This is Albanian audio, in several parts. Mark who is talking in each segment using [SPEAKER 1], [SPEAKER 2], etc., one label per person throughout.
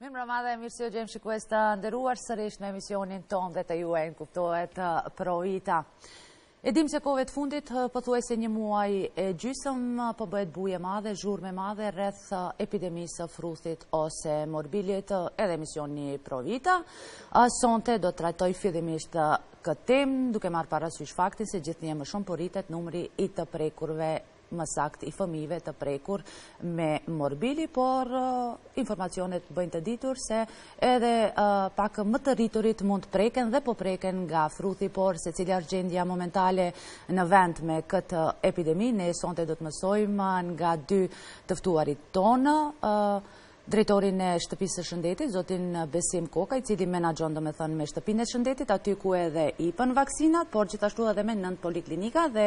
[SPEAKER 1] Mirëmbrëma dhe mirë se ju gjejmë shikues të nderuar sërish në emisionin tonë dhe tuajin kuptohet Provita. E dimë se kohëve të fundit, pothuajse një muaj e gjysëm, po bëhet bujë e madhe, zhurmë e madhe, rreth epidemisë së fruthit ose morbilit edhe emisioni Provita. sonte do të trajtojë fillimisht këtë temë, duke marrë parasysh faktin se gjithnjë më shumë po rritet numri i të prekurve më saktë i fëmijëve të prekur me morbili, por informacionet bëjnë të ditur se edhe pak më të rriturit mund të preken dhe po preken nga fruthi, por se cilja është gjendja momentale në vend me këtë epidemi, ne sonte do të mësojmë nga dy të ftuarit tonë, drejtorin e shtëpisë së shëndetit, zotin Besim Koka, i cili menaxhon domethënë me shtëpinë e shëndetit, aty ku edhe ipen vaksinat, por gjithashtu edhe me nëntë poliklinika dhe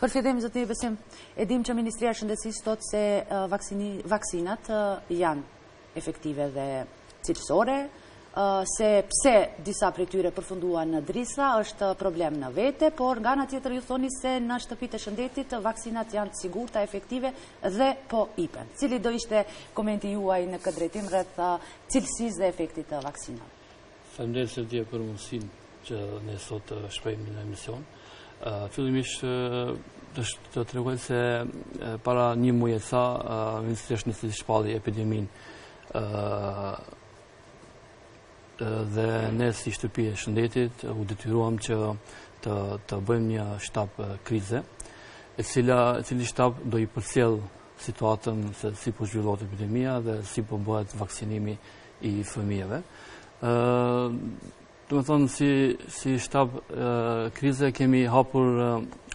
[SPEAKER 1] Për fillim zotni Besim. E dimë që Ministria e Shëndetësisë thotë se vaksinat janë efektive dhe cilësore, se pse disa prej tyre përfunduan në drisa, është problem në vete, por nga ana tjetër ju thoni se në shtëpitë e shëndetit vaksinat janë të sigurta efektive dhe po ipen. Cili do ishte komenti juaj në këtë drejtim rreth cilësisë dhe efektit të
[SPEAKER 2] vaksinave? Faleminderit Serdia për mundësinë që ne sot të shprehemi në emision. Fillimisht do të tregoj se para një muaji sa Ministria e Shëndetësisë shpalli epideminë dhe ne si shtëpi e shëndetit u detyruam që të bëjmë një shtab krize, e cila e cili shtab do i përcjellë situatën se si po zhvillohet epidemia dhe si po bëhet vaksinimi i fëmijëve. Domethënë, si shtab krize, kemi hapur,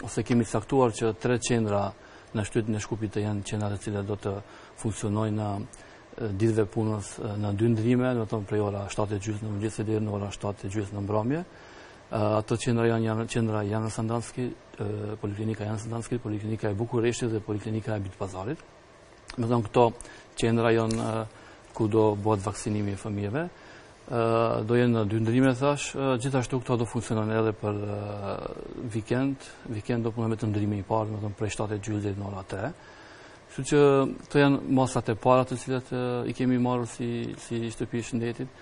[SPEAKER 2] ose kemi caktuar që tre qendra në qytetin e Shkupit të jenë qendra të cilat do të funksionojnë në ditët e punës në dy ndërrime, domethënë, prej ora 7 e gjysëm në mëngjes deri në ora 7 e gjysëm në mbrëmje. Ato qendra janë qendra Jane Sandanski, Poliklinika Jane Sandanski, Poliklinika Bukureshti dhe Poliklinika e Bit Pazarit. domethënë këto qendra janë ku do bëhet vaksinimi i fëmijëve, do jenë në dy ndërrime, thashë, gjithashtu këto do funksionojnë edhe për vikend, vikend do punojë vetëm ndërrimi i parë, domethënë prej 7 e gjysëm deri në ora 3, Kështu që këto janë masat e para të cilat i kemi marrë si, si shtëpi shëndetit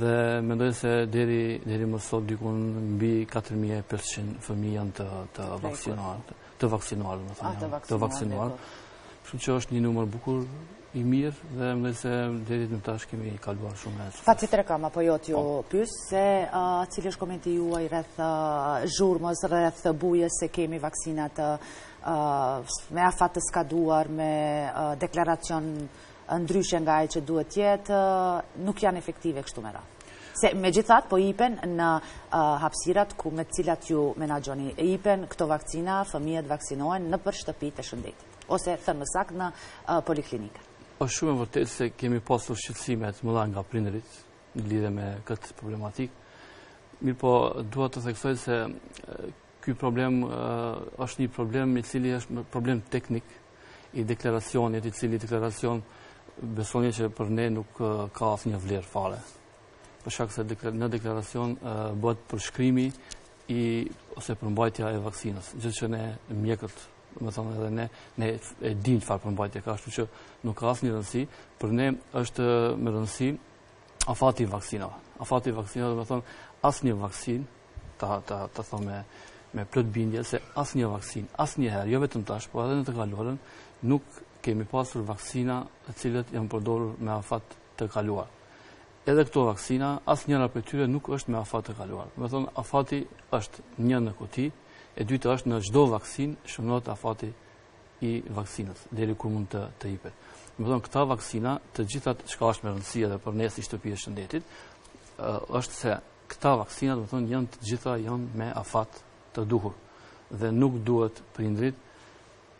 [SPEAKER 2] dhe mendoj se deri, deri më sot dikun mbi 4.500 fëmijë janë të, të vaksinuar. të vaksinuar, domethënë, ah, të vaksinuar. Po. Kështu që është një numër bukur i mirë dhe mendoj se deri më tash kemi kaluar shumë e
[SPEAKER 1] shumë. Fat që të kam, apo jo t'ju po. pyes, se cili është komenti juaj rreth zhurmës, rreth bujës se kemi vaksinat me afat të skaduar, me deklaracion ndryshe nga ajo që duhet të jetë, nuk janë efektive kështu me radhë. Se megjithatë ipen në hapësirat ku me të cilat ju menaxhoni. Ipen këto vaksina, fëmijët vaksinohen nëpër shtëpitë e shëndetit. Ose thënë më saktë në poliklinika.
[SPEAKER 2] Është shumë e vërtetë se kemi pasur shqetësime të mëdha nga prindërit në lidhe me këtë problematikë. Mirëpo, dua të theksoj se ky problem është një problem i cili është problem teknik i deklaracionit, i cili deklaracion besoni që për ne nuk ka asnjë vlerë fare. Për shkak se në deklaracion bëhet përshkrimi i ose përmbajtja e vaksinës, gjë që ne mjekët domethënë edhe ne, ne e dimë çfarë përmbajtje ka, ashtu që nuk ka asnjë rëndësi, për ne është me rëndësi afati i vaksinave. Afati i vaksinave, domethënë, asnjë vaksinë, ta ta ta them me me plot bindje se asnjë vaksinë, asnjëherë, jo vetëm tash, por edhe në të kaluarën, nuk kemi pasur vaksina të cilat janë përdorur me afat të kaluar. Edhe këto vaksina, asnjëra prej tyre nuk është me afat të kaluar. Domethënë, afati është një në kuti, e dyta është në çdo vaksinë shënohet afati i vaksinës, deri kur mund të, të ipet. Domethënë, këta vaksina, të gjitha, çka është me rëndësi edhe për ne si shtëpi e shëndetit, është se Këta vaksina domethënë janë të gjitha janë me afat të duhur dhe nuk duhet prindërit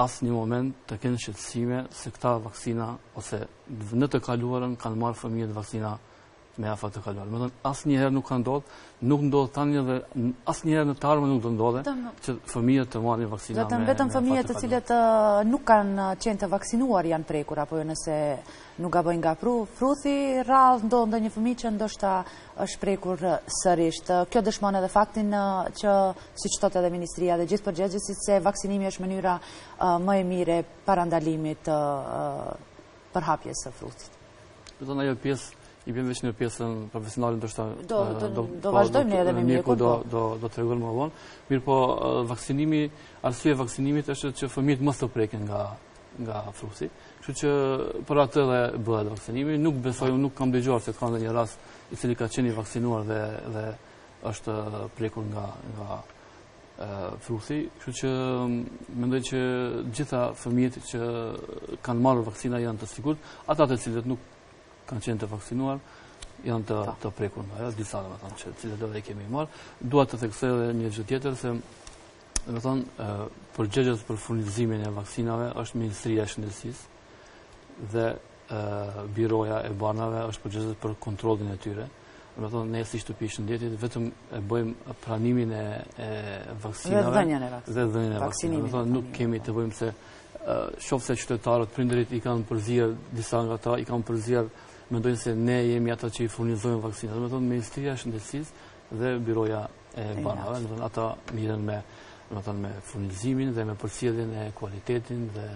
[SPEAKER 2] asnjë moment të kenë shqetësime se këta vaksina ose në të kaluarën kanë marrë fëmijët vaksina me afat të kaluar. Domethënë, asnjëherë nuk ka ndodhë, nuk ndodh tani dhe asnjëherë në të ardhmen nuk do ndodhë që fëmijët të marrin vaksina
[SPEAKER 1] me afat të kaluar. Dhe vetëm fëmijët të cilët nuk kanë qenë të vaksinuar janë prekur, apo jo nëse nuk gaboj nga fru, fruthi rrallë ndodh ndonjë fëmijë që ndoshta është prekur sërisht. Kjo dëshmon edhe faktin që, siç thotë edhe Ministria dhe gjithë përgjegjësit, se vaksinimi është mënyra më e mirë e parandalimit të përhapjes së fruthit.
[SPEAKER 2] Dhe këtë në një pjesë, i bëjmë veç një pjesën
[SPEAKER 1] profesionale, ndoshta... Do po, vazhdojmë edhe me mjekun, do...
[SPEAKER 2] Po. Do tregojmë më vonë. Mirëpo, vaksinimi, arsyeja e vaksinimit është që fëmijët mos të preken nga nga fruthi. Kështu që për atë edhe bëhet vaksinimi, nuk besoj, unë nuk kam dëgjuar se ka ndonjë rast i cili ka qenë i vaksinuar dhe dhe është prekur nga nga fruthi, kështu që mendoj që të gjithë fëmijët që kanë marrë vaksina janë të sigurt, ata të cilët nuk kanë qenë të vaksinuar janë të të prekur nga ajo, disa domethënë që të cilët do t'i kemi marrë, dua të theksoj edhe një gjë tjetër se Domethënë, përgjegjës për furnizimin e vaksinave është Ministria e Shëndetësisë dhe biroja e barnave është përgjegjës për kontrollin e tyre. Domethënë, ne si shtëpi e shëndetit, vetëm e bëjmë pranimin e vaksinave.
[SPEAKER 1] Dhe dhënien e vaksinave.
[SPEAKER 2] Domethënë, nuk kemi të bëjmë se shof se qytetarët, prindërit i kanë përzier, disa nga ta i kanë përzier, mendojnë se ne jemi ata që i furnizojmë vaksinat. Domethënë, Ministria e Shëndetësisë dhe biroja e barnave, domethënë ata mirren me domethënë me furnizimin dhe me përcjelljen e kualitetit dhe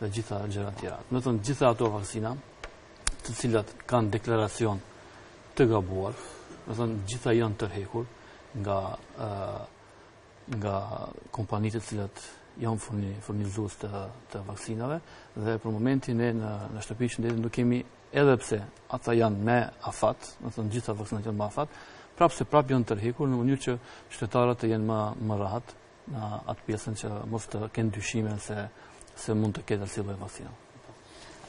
[SPEAKER 2] dhe gjitha gjërat tjera. Domethënë gjitha ato vaksina të cilat kanë deklaracion të gabuar, domethënë gjitha janë tërhequr nga nga kompanitë të cilat janë furnizues të të vaksinave dhe për momentin ne në në shtëpinë e shëndetit nuk kemi edhe pse ata janë me afat, domethënë gjitha vaksinat janë me afat, prapëseprapë janë tërhequr në mënyrë që qytetarët të jenë më më rahat në atë pjesën që mos të kenë dyshime se se mund të ketë asi lloj vaksina.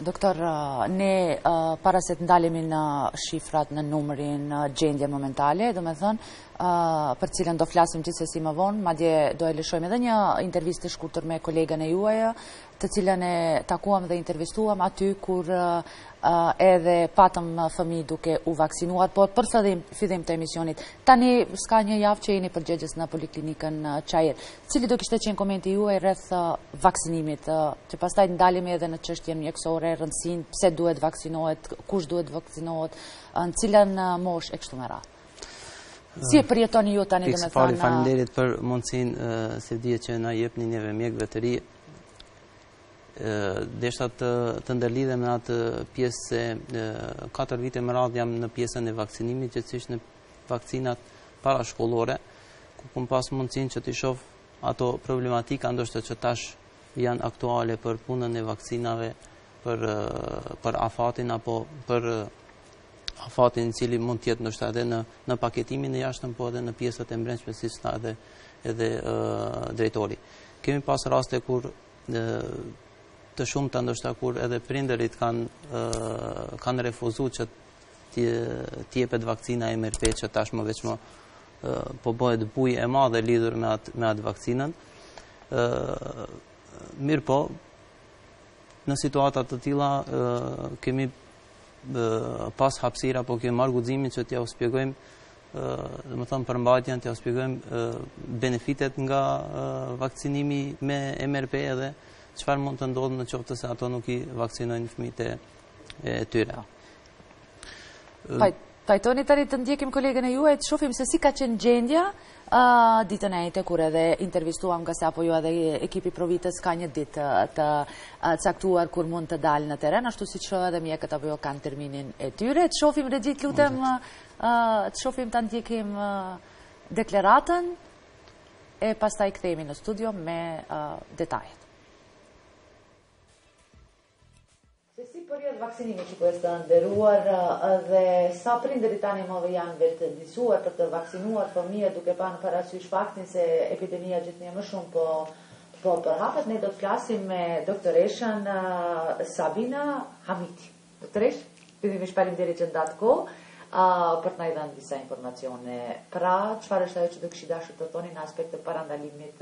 [SPEAKER 1] Doktor, uh, ne uh, para se të ndalemi në shifrat, në numrin, në gjendje momentale, domethënë, uh, për të cilën do flasim gjithsesi më vonë, madje do e lëshojmë edhe një intervistë të shkurtër me kolegen e juaj, të cilën e takuam dhe intervistuam aty kur edhe patëm fëmijë duke u vaksinuar, por për vazhdim të emisionit. Tani, s'ka një javë që jeni përgjegjës në Poliklinikën Çair. Cili do kishte qenë komenti juaj rreth vaksinimit, që pastaj të ndalemi edhe në çështje mjekësore, rëndësinë, pse duhet vaksinohet, kush duhet vaksinohet, në cilën moshë e kështu me radhë. Si e përjetoni ju tani domethënë?
[SPEAKER 3] Pikësëpari, faleminderit për mundësinë, sidomos që na jepni neve mjekëve të rinj, deshta të, të ndërlidhem me atë pjesë se 4 vite me radhë jam në pjesën e vakcinimit, gjegjësisht në vakcinat parashkollore, ku kam pas mundësinë që t'i shof ato problematika, ndoshta që tash janë aktuale për punën e vakcinave, për, për afatin, apo për afatin i cili mund të jetë ndoshta edhe në në paketimin e jashtëm, po edhe në pjesët e mbrendshme si tha edhe edhe drejtori. Kemi pas raste kur të shumta ndoshta kur edhe prindërit kanë kanë refuzuar që të jepet vakcina e MRP që tashmë veçmë po bëhet bujë e madhe lidhur me atë me atë vaksinën. ë Mirëpo, në situata të tilla kemi pas hapësirë apo kemi marrë guximin që t'ja u spjegojmë domethënë përmbajtjen t'ja u spjegojmë benefitet nga vakcinimi me MRP edhe çfarë mund të ndodhë në qoftë se ato nuk i vakcinojnë fëmijët e tyre.
[SPEAKER 1] Pajtoheni tani të ndjekim kolegen e juaj, të shofim se si ka qenë gjendja ditën e enjte kur edhe intervistuam ngase apo jo edhe ekipi i Provitës ka një ditë të caktuar kur mund të dalë në teren, ashtu siç edhe mjekët apo jo kanë terminin e tyre. Të shofim regji të lutem, të shofim ta ndjekim deklaratën e pastaj kthehemi në studio me detajet. Se si po rrjedh vaksinimi shikues të nderuar dhe sa prindërit tanimë edhe janë vetëdijësuar për të vaksinuar fëmijët duke parë parasysh faktin se epidemia gjithnjë më shumë po përhapet ne do të flasim me doktoreshën Sabina Hamiti. Doktoresh, fillimisht faleminderit që ndatë kohë për të na i dhënë disa informacione. Pra, çfarë është ajo që do kishit dashur të thoni në aspekt të parandalimit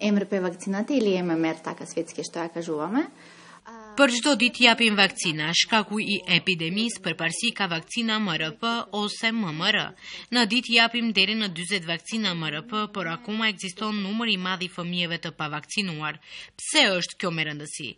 [SPEAKER 1] MRP vakcinata ili MMR taka svetski shto ja kazhuvame. Për
[SPEAKER 4] çdo ditë japim vakcina, shkaku i epidemisë përparësi ka vakcina MRP ose MMR. Në ditë japim deri në 20 vakcina MRP, por akoma ekziston numër i madh i fëmijëve të pavakcinuar. Pse është kjo me rëndësi?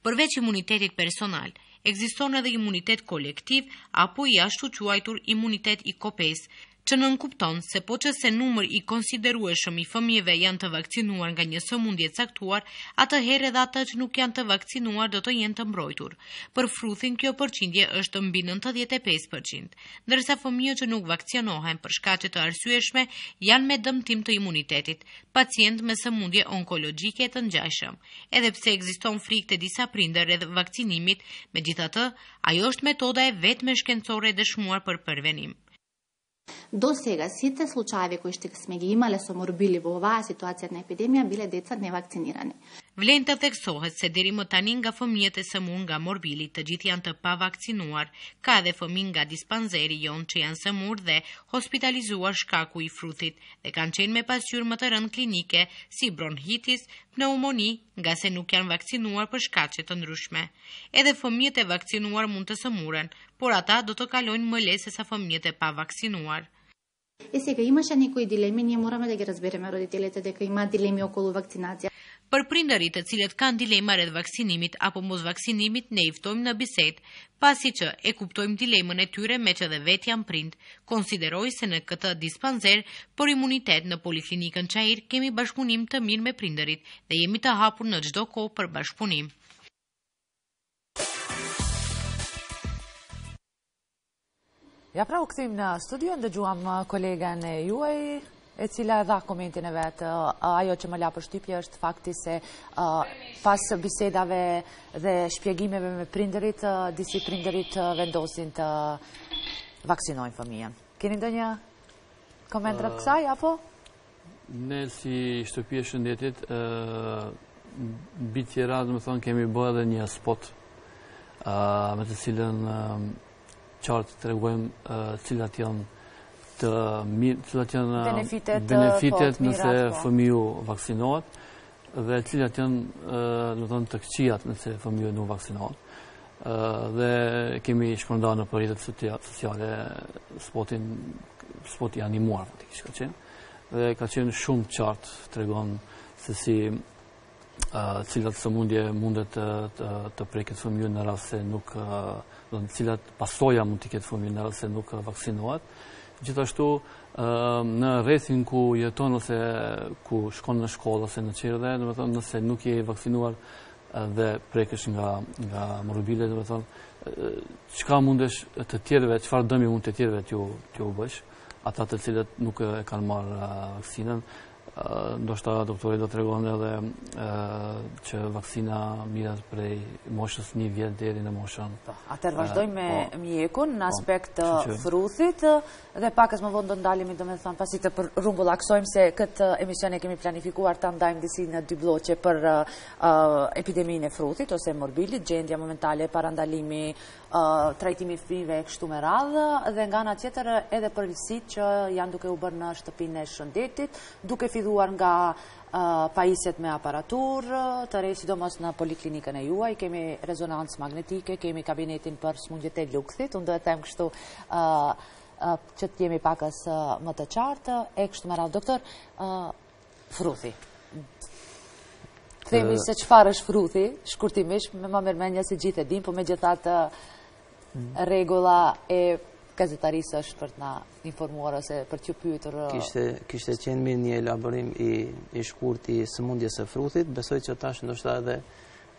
[SPEAKER 4] Përveç imunitetit personal, ekziston edhe imunitet kolektiv apo i ashtuquajtur imunitet i kopesë, që nënkupton se po qe se numër i konsiderueshëm i fëmijëve janë të vakcinuar nga një sëmundje e caktuar, atëherë edhe ata që nuk janë të vakcinuar do të jenë të mbrojtur. Për fruthin kjo përqindje është mbi 95%, ndërsa fëmijët që nuk vakcinohen për shkaqe të arsyeshme janë me dëmtim të imunitetit, pacientë me sëmundje onkologjike e të ngjashëm. Edhe pse ekziston frikë te disa prindër rreth vaksinimit, megjithatë, ajo është metoda e vetme shkencore e dëshmuar për
[SPEAKER 5] prevenim. Dosega site sluçaevi koi shto sme gi imale so morbili vo ovaa situacija na epidemija bile deca nevakcinirani.
[SPEAKER 4] Vlen të theksohet se deri më tani nga fëmijët e sëmurë nga morbili të gjithë janë të pavakcinuar, ka edhe fëmijë nga dispanzeri jonë që janë sëmurë dhe hospitalizuar shkaku i fruthit dhe kanë qenë me pasqyrë më të rëndë klinike si bronhitis, pneumoni, ngase nuk janë vakcinuar për shkaqe të ndryshme. Edhe fëmijët e vakcinuar mund të sëmuren, por ata do të kalojnë më lehtë sesa fëmijët e pavakcinuar.
[SPEAKER 5] E sega imashe nekoi dilemi nie morame da gi razbereme roditelite deka imaat dilemi okollu vakcinacija.
[SPEAKER 4] Për prindërit të cilët kanë dilema rreth vaksinimit apo mos vaksinimit, ne i ftojmë në bisedë. Pasi që e kuptojmë dilemën e tyre meqë edhe vetë jam prind, konsideroj se në këtë dispanzer për imunitet në Poliklinikën Çair kemi bashkëpunim të mirë me prindërit dhe jemi të hapur në çdo kohë për bashkëpunim.
[SPEAKER 1] Ja pra u kthyem në studio, ndëgjuam uh, kolegen e juaj, e cila e dha komentin e vet. Uh, ajo që më la përshtypje është fakti se uh, pas bisedave dhe shpjegimeve me prindërit, disi prindërit vendosin ta vaksinojnë fëmijën. Keni ndonjë koment rreth kësaj, apo?
[SPEAKER 2] Ne si shtëpi e shëndetit, mbi të tjera, domethënë, kemi bërë edhe një spot, me të cilën qartë tregojmë cilat janë të mirë, cilat janë benefitet po, nëse po. fëmija vaksinohet. dhe cilat janë domethënë të këqijat nëse fëmija nuk vaksinohet dhe kemi shpërnda nëpër rrjetet sociale spotin spot i animuar faktikisht ka qenë dhe ka qenë shumë qartë tregon se si cilat sëmundje mundet të, të, të preket fëmija në rast se nuk, domethënë cilat pasoja mund të ketë fëmija në rast se nuk vaksinohet, Gjithashtu, në rrethin ku jeton ose ku shkon në shkollë ose në çerdhe, domethënë nëse nuk je i vaksinuar dhe prekesh nga nga morbili, domethënë çka mundesh të tjerëve, çfarë dëmi mund të tjerëve t'ju t'ju bësh, ata të cilët nuk e kanë marrë vaksinën, Ndoshta doktori do tregon edhe që vaksina merret prej moshës një vjet deri në moshën.
[SPEAKER 1] Po, atëherë vazhdojmë me po. mjekun në po, aspekt të fruthit dhe pakëz më vonë do të ndalemi domethënë pasi të rrumbullaksojmë se këtë emision e kemi planifikuar ta ndajmë disi në dy bloqe për epideminë e fruthit ose morbilit, gjendja momentale, parandalimi, trajtimi i fëmijëve e kështu me radhë, dhe nga ana tjetër edhe për risitë që janë duke u bërë në shtëpinë e shëndetit, duke filluar nga pajisjet me aparaturë të re, sidomos në poliklinikën e juaj, kemi rezonancë magnetike, kemi kabinetin për sëmundjet e lukthit, unë do e them kështu që të jemi pakëz më të qartë, e kështu me radhë. Doktor, Fruthi. Themi se çfarë është fruthi, shkurtimish, ma merr mendja se gjithë e dinë, po megjithatë rregulla e gazetarisë është për të na informuar ose për të pyetur.
[SPEAKER 3] Kishte kishte qenë mirë një elaborim i i shkurtë i sëmundjes së fruthit, besoj që tash ndoshta edhe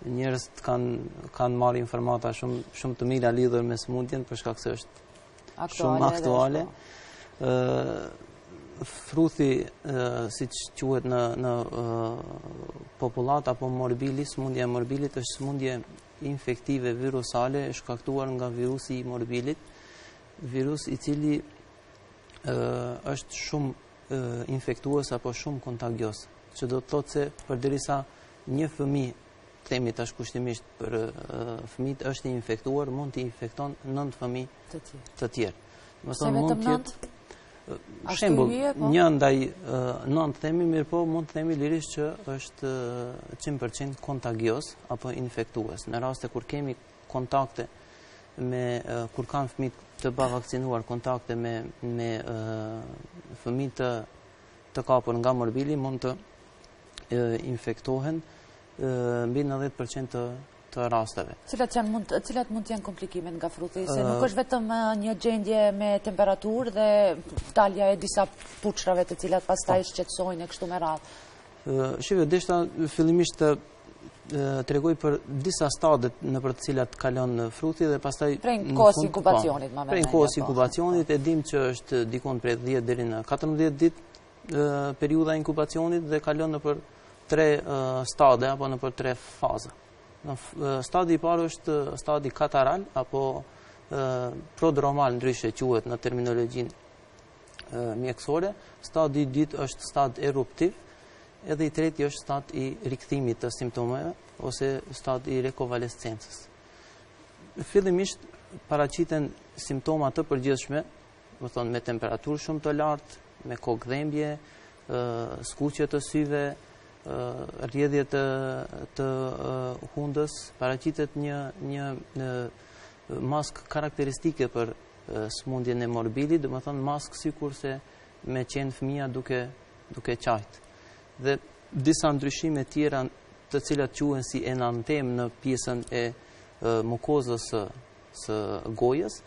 [SPEAKER 3] njerëz kanë kanë marrë informata shumë shumë të mira lidhur me sëmundjen për shkak se është shumë aktuale. Fruthi, siç quhet në popullatë, apo morbili, sëmundja e morbilit, është sëmundje infektive virusale, e shkaktuar nga virusi i morbilit, virus i cili është shumë infektues apo shumë kontagioz, që do të thotë se përderisa një fëmijë themi tash kushtimisht për fëmijët, është i infektuar, mund t'i infekton nëntë fëmijë të tjerë.
[SPEAKER 1] Se vetëm nëntë?
[SPEAKER 3] Shembull, një ndaj nëntë themi, mirëpo mund të themi lirisht që është 100% kontagjioz apo infektues. Në raste kur kemi kontakte me, kur kanë fëmijët të pavaksinuar kontakte me fëmijë të kapur nga morbili, mund të infektohen mbi 90% të të rasteve.
[SPEAKER 1] Cilat janë mund cilat mund të jenë komplikimet nga fruthi, se nuk është vetëm një gjendje me temperaturë dhe dalja e disa puçrave të cilat pastaj po. shqetësojnë e kështu me radhë.
[SPEAKER 3] Shiko, deshta fillimisht të tregoj për disa stadet nëpër të cilat kalon fruthi dhe pastaj...
[SPEAKER 1] Prej kohës inkubacionit, ma me
[SPEAKER 3] me një po. Prej kohës inkubacionit, e dimë që është dikund prej 10 deri në 14 ditë, periudha e inkubacionit dhe kalon nëpër tre stade apo nëpër tre faza. Stadi i parë është stadi kataral apo prodromal ndryshe quhet në terminologjinë mjekësore, stadi i dytë është stad eruptiv, edhe i treti është stad i rikthimit të simptomeve ose stad i rekonvaleshencës. Fillimisht paraqiten simptoma të përgjithshme domethënë me temperaturë shumë të lartë, me kokëdhembje, skuqje të syve, rrjedhje të të hundës, paraqitet një një maskë karakteristike për sëmundjen e morbilit, domethënë maskë sikurse me qenë fëmija duke duke qajtë. Dhe disa ndryshime tjera të cilat quhen si enantemë në pjesën e mukozës së gojës,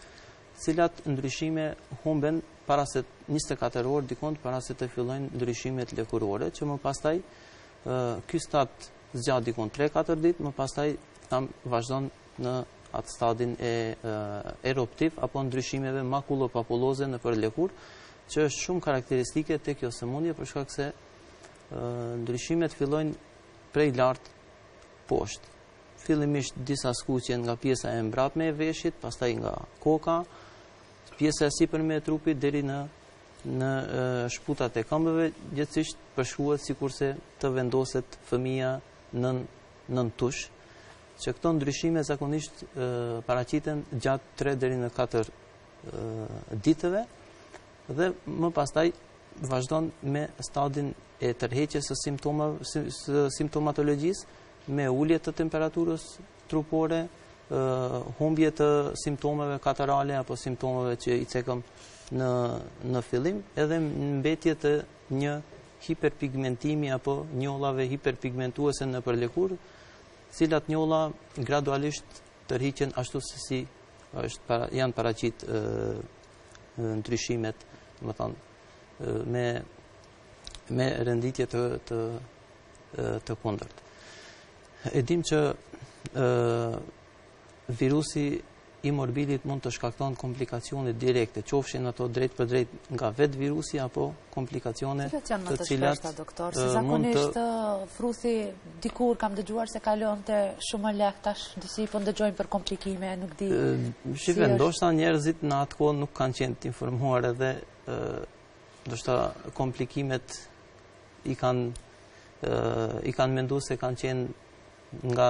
[SPEAKER 3] Të cilat ndryshime humben para se 24 orë dikund para se të fillojnë ndryshimet lëkurore, që më pastaj ky stad zgjat dikund 3-4 ditë, më pastaj tam vazhdon në atë stadin e eruptiv apo ndryshimeve makulopapuloze nëpër lëkurë, që është shumë karakteristike te kjo sëmundje, për shkak se ndryshimet fillojnë prej lart poshtë. Fillimisht disa skuqje nga pjesa e mbrapme e veshit, pastaj nga koka, pjesa e sipërme e trupit deri në në shputat e këmbëve, gjithësisht përshkruhet sikurse të vendoset fëmija nën, nën tush, që këto ndryshime zakonisht paraqiten gjatë 3 deri në 4 ditëve, dhe më pastaj vazhdon me stadin e tërheqjes së simptomatologjisë, me ulje të temperaturës trupore, humbje të simptomeve katarale apo simptomeve që i cekëm në fillim, edhe mbetje të një hiperpigmentimi apo njollave hiperpigmentuese nëpër lëkurë, të cilat njolla gradualisht tërhiqen ashtu se si janë paraqit ndryshimet, me renditje të të kundërt. E dimë që virusi i morbilit mund të shkakton komplikacione direkte, qofshin ato drejtpërdrejt nga vetë virusi, apo komplikacione
[SPEAKER 1] të cilat mund të... Cilat janë më të shpeshta, doktor? Se zakonisht fruthi dikur kam dëgjuar se kalonte shumë lehtë, tash disi po dëgjojnë për komplikime, nuk di...
[SPEAKER 3] Shqipe, ndoshta njerëzit në atë kohë nuk kanë qenë të informuar edhe Ndoshta komplikimet i kanë i kanë mendu se kanë qenë nga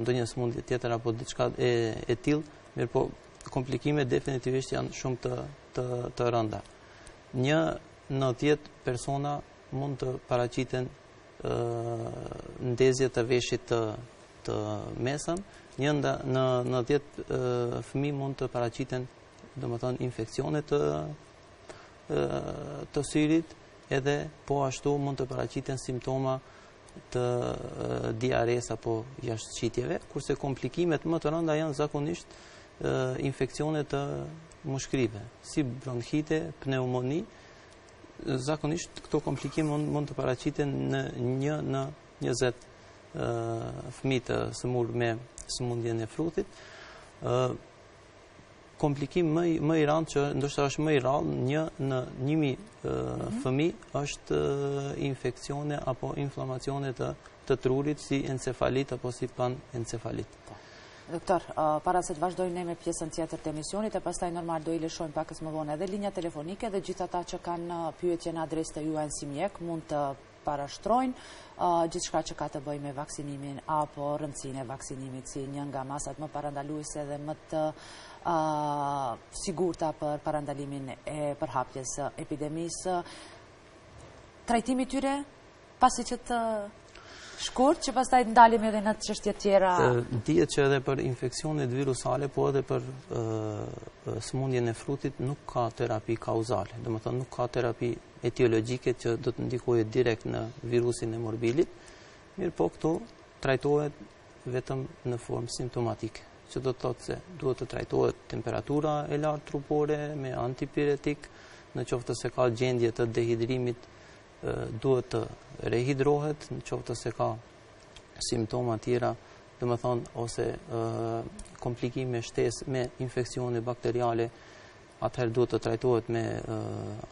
[SPEAKER 3] ndonjë sëmundje tjetër apo diçka e e tillë, mirëpo komplikimet definitivisht janë shumë të të të rënda. Një në 10 persona mund të paraqiten ndezje të veshit të të mesëm, një në në 10 fëmijë mund të paraqiten domethënë infeksione të të syrit edhe po ashtu mund të paraqiten simptoma të diarresë apo jashtëqitjeve, kurse komplikimet më të rënda janë zakonisht infeksione të mushkërive, si bronhite, pneumoni, zakonisht këto komplikime mund të paraqiten në një në njëzet fëmijë të sëmurë me sëmundjen e fruthit. komplikim më i më i rëndë që ndoshta është më i rrallë një në 1000 mhm. fëmijë është infeksione apo inflamacione të të trurit si encefalit apo si panencefalit. Po.
[SPEAKER 1] Doktor, para se të vazhdojmë ne me pjesën tjetër të emisionit e pastaj normal do i lëshojmë pakëz më vonë edhe linja telefonike dhe gjithë ata që kanë pyetje në adresën tuaj si mjek mund të parashtrojnë gjithçka që ka të bëjë me vaksinimin apo rëndësinë e vaksinimit si një nga masat më parandaluese dhe më të sigurta për parandalimin e përhapjes së epidemisë. Trajtimi i tyre pasi që të shkurt që pastaj të ndalemi edhe në çështje tjera?
[SPEAKER 3] Dihet që edhe për infeksionet virusale, po edhe për smundjen e fruthit, nuk ka terapi kauzale. Domethënë, nuk ka terapi etiologjike që do të ndikojë direkt në virusin e morbilit, mirëpo këtu trajtohet vetëm në formë simptomatike, që do të thotë se duhet të trajtohet temperatura e lartë trupore me antipiretik, në qoftë se ka gjendje të dehidrimit duhet të rehidrohet, në qoftë se ka simptoma tjera, domethënë, ose komplikime shtesë me infeksione bakteriale, atëherë duhet të trajtohet me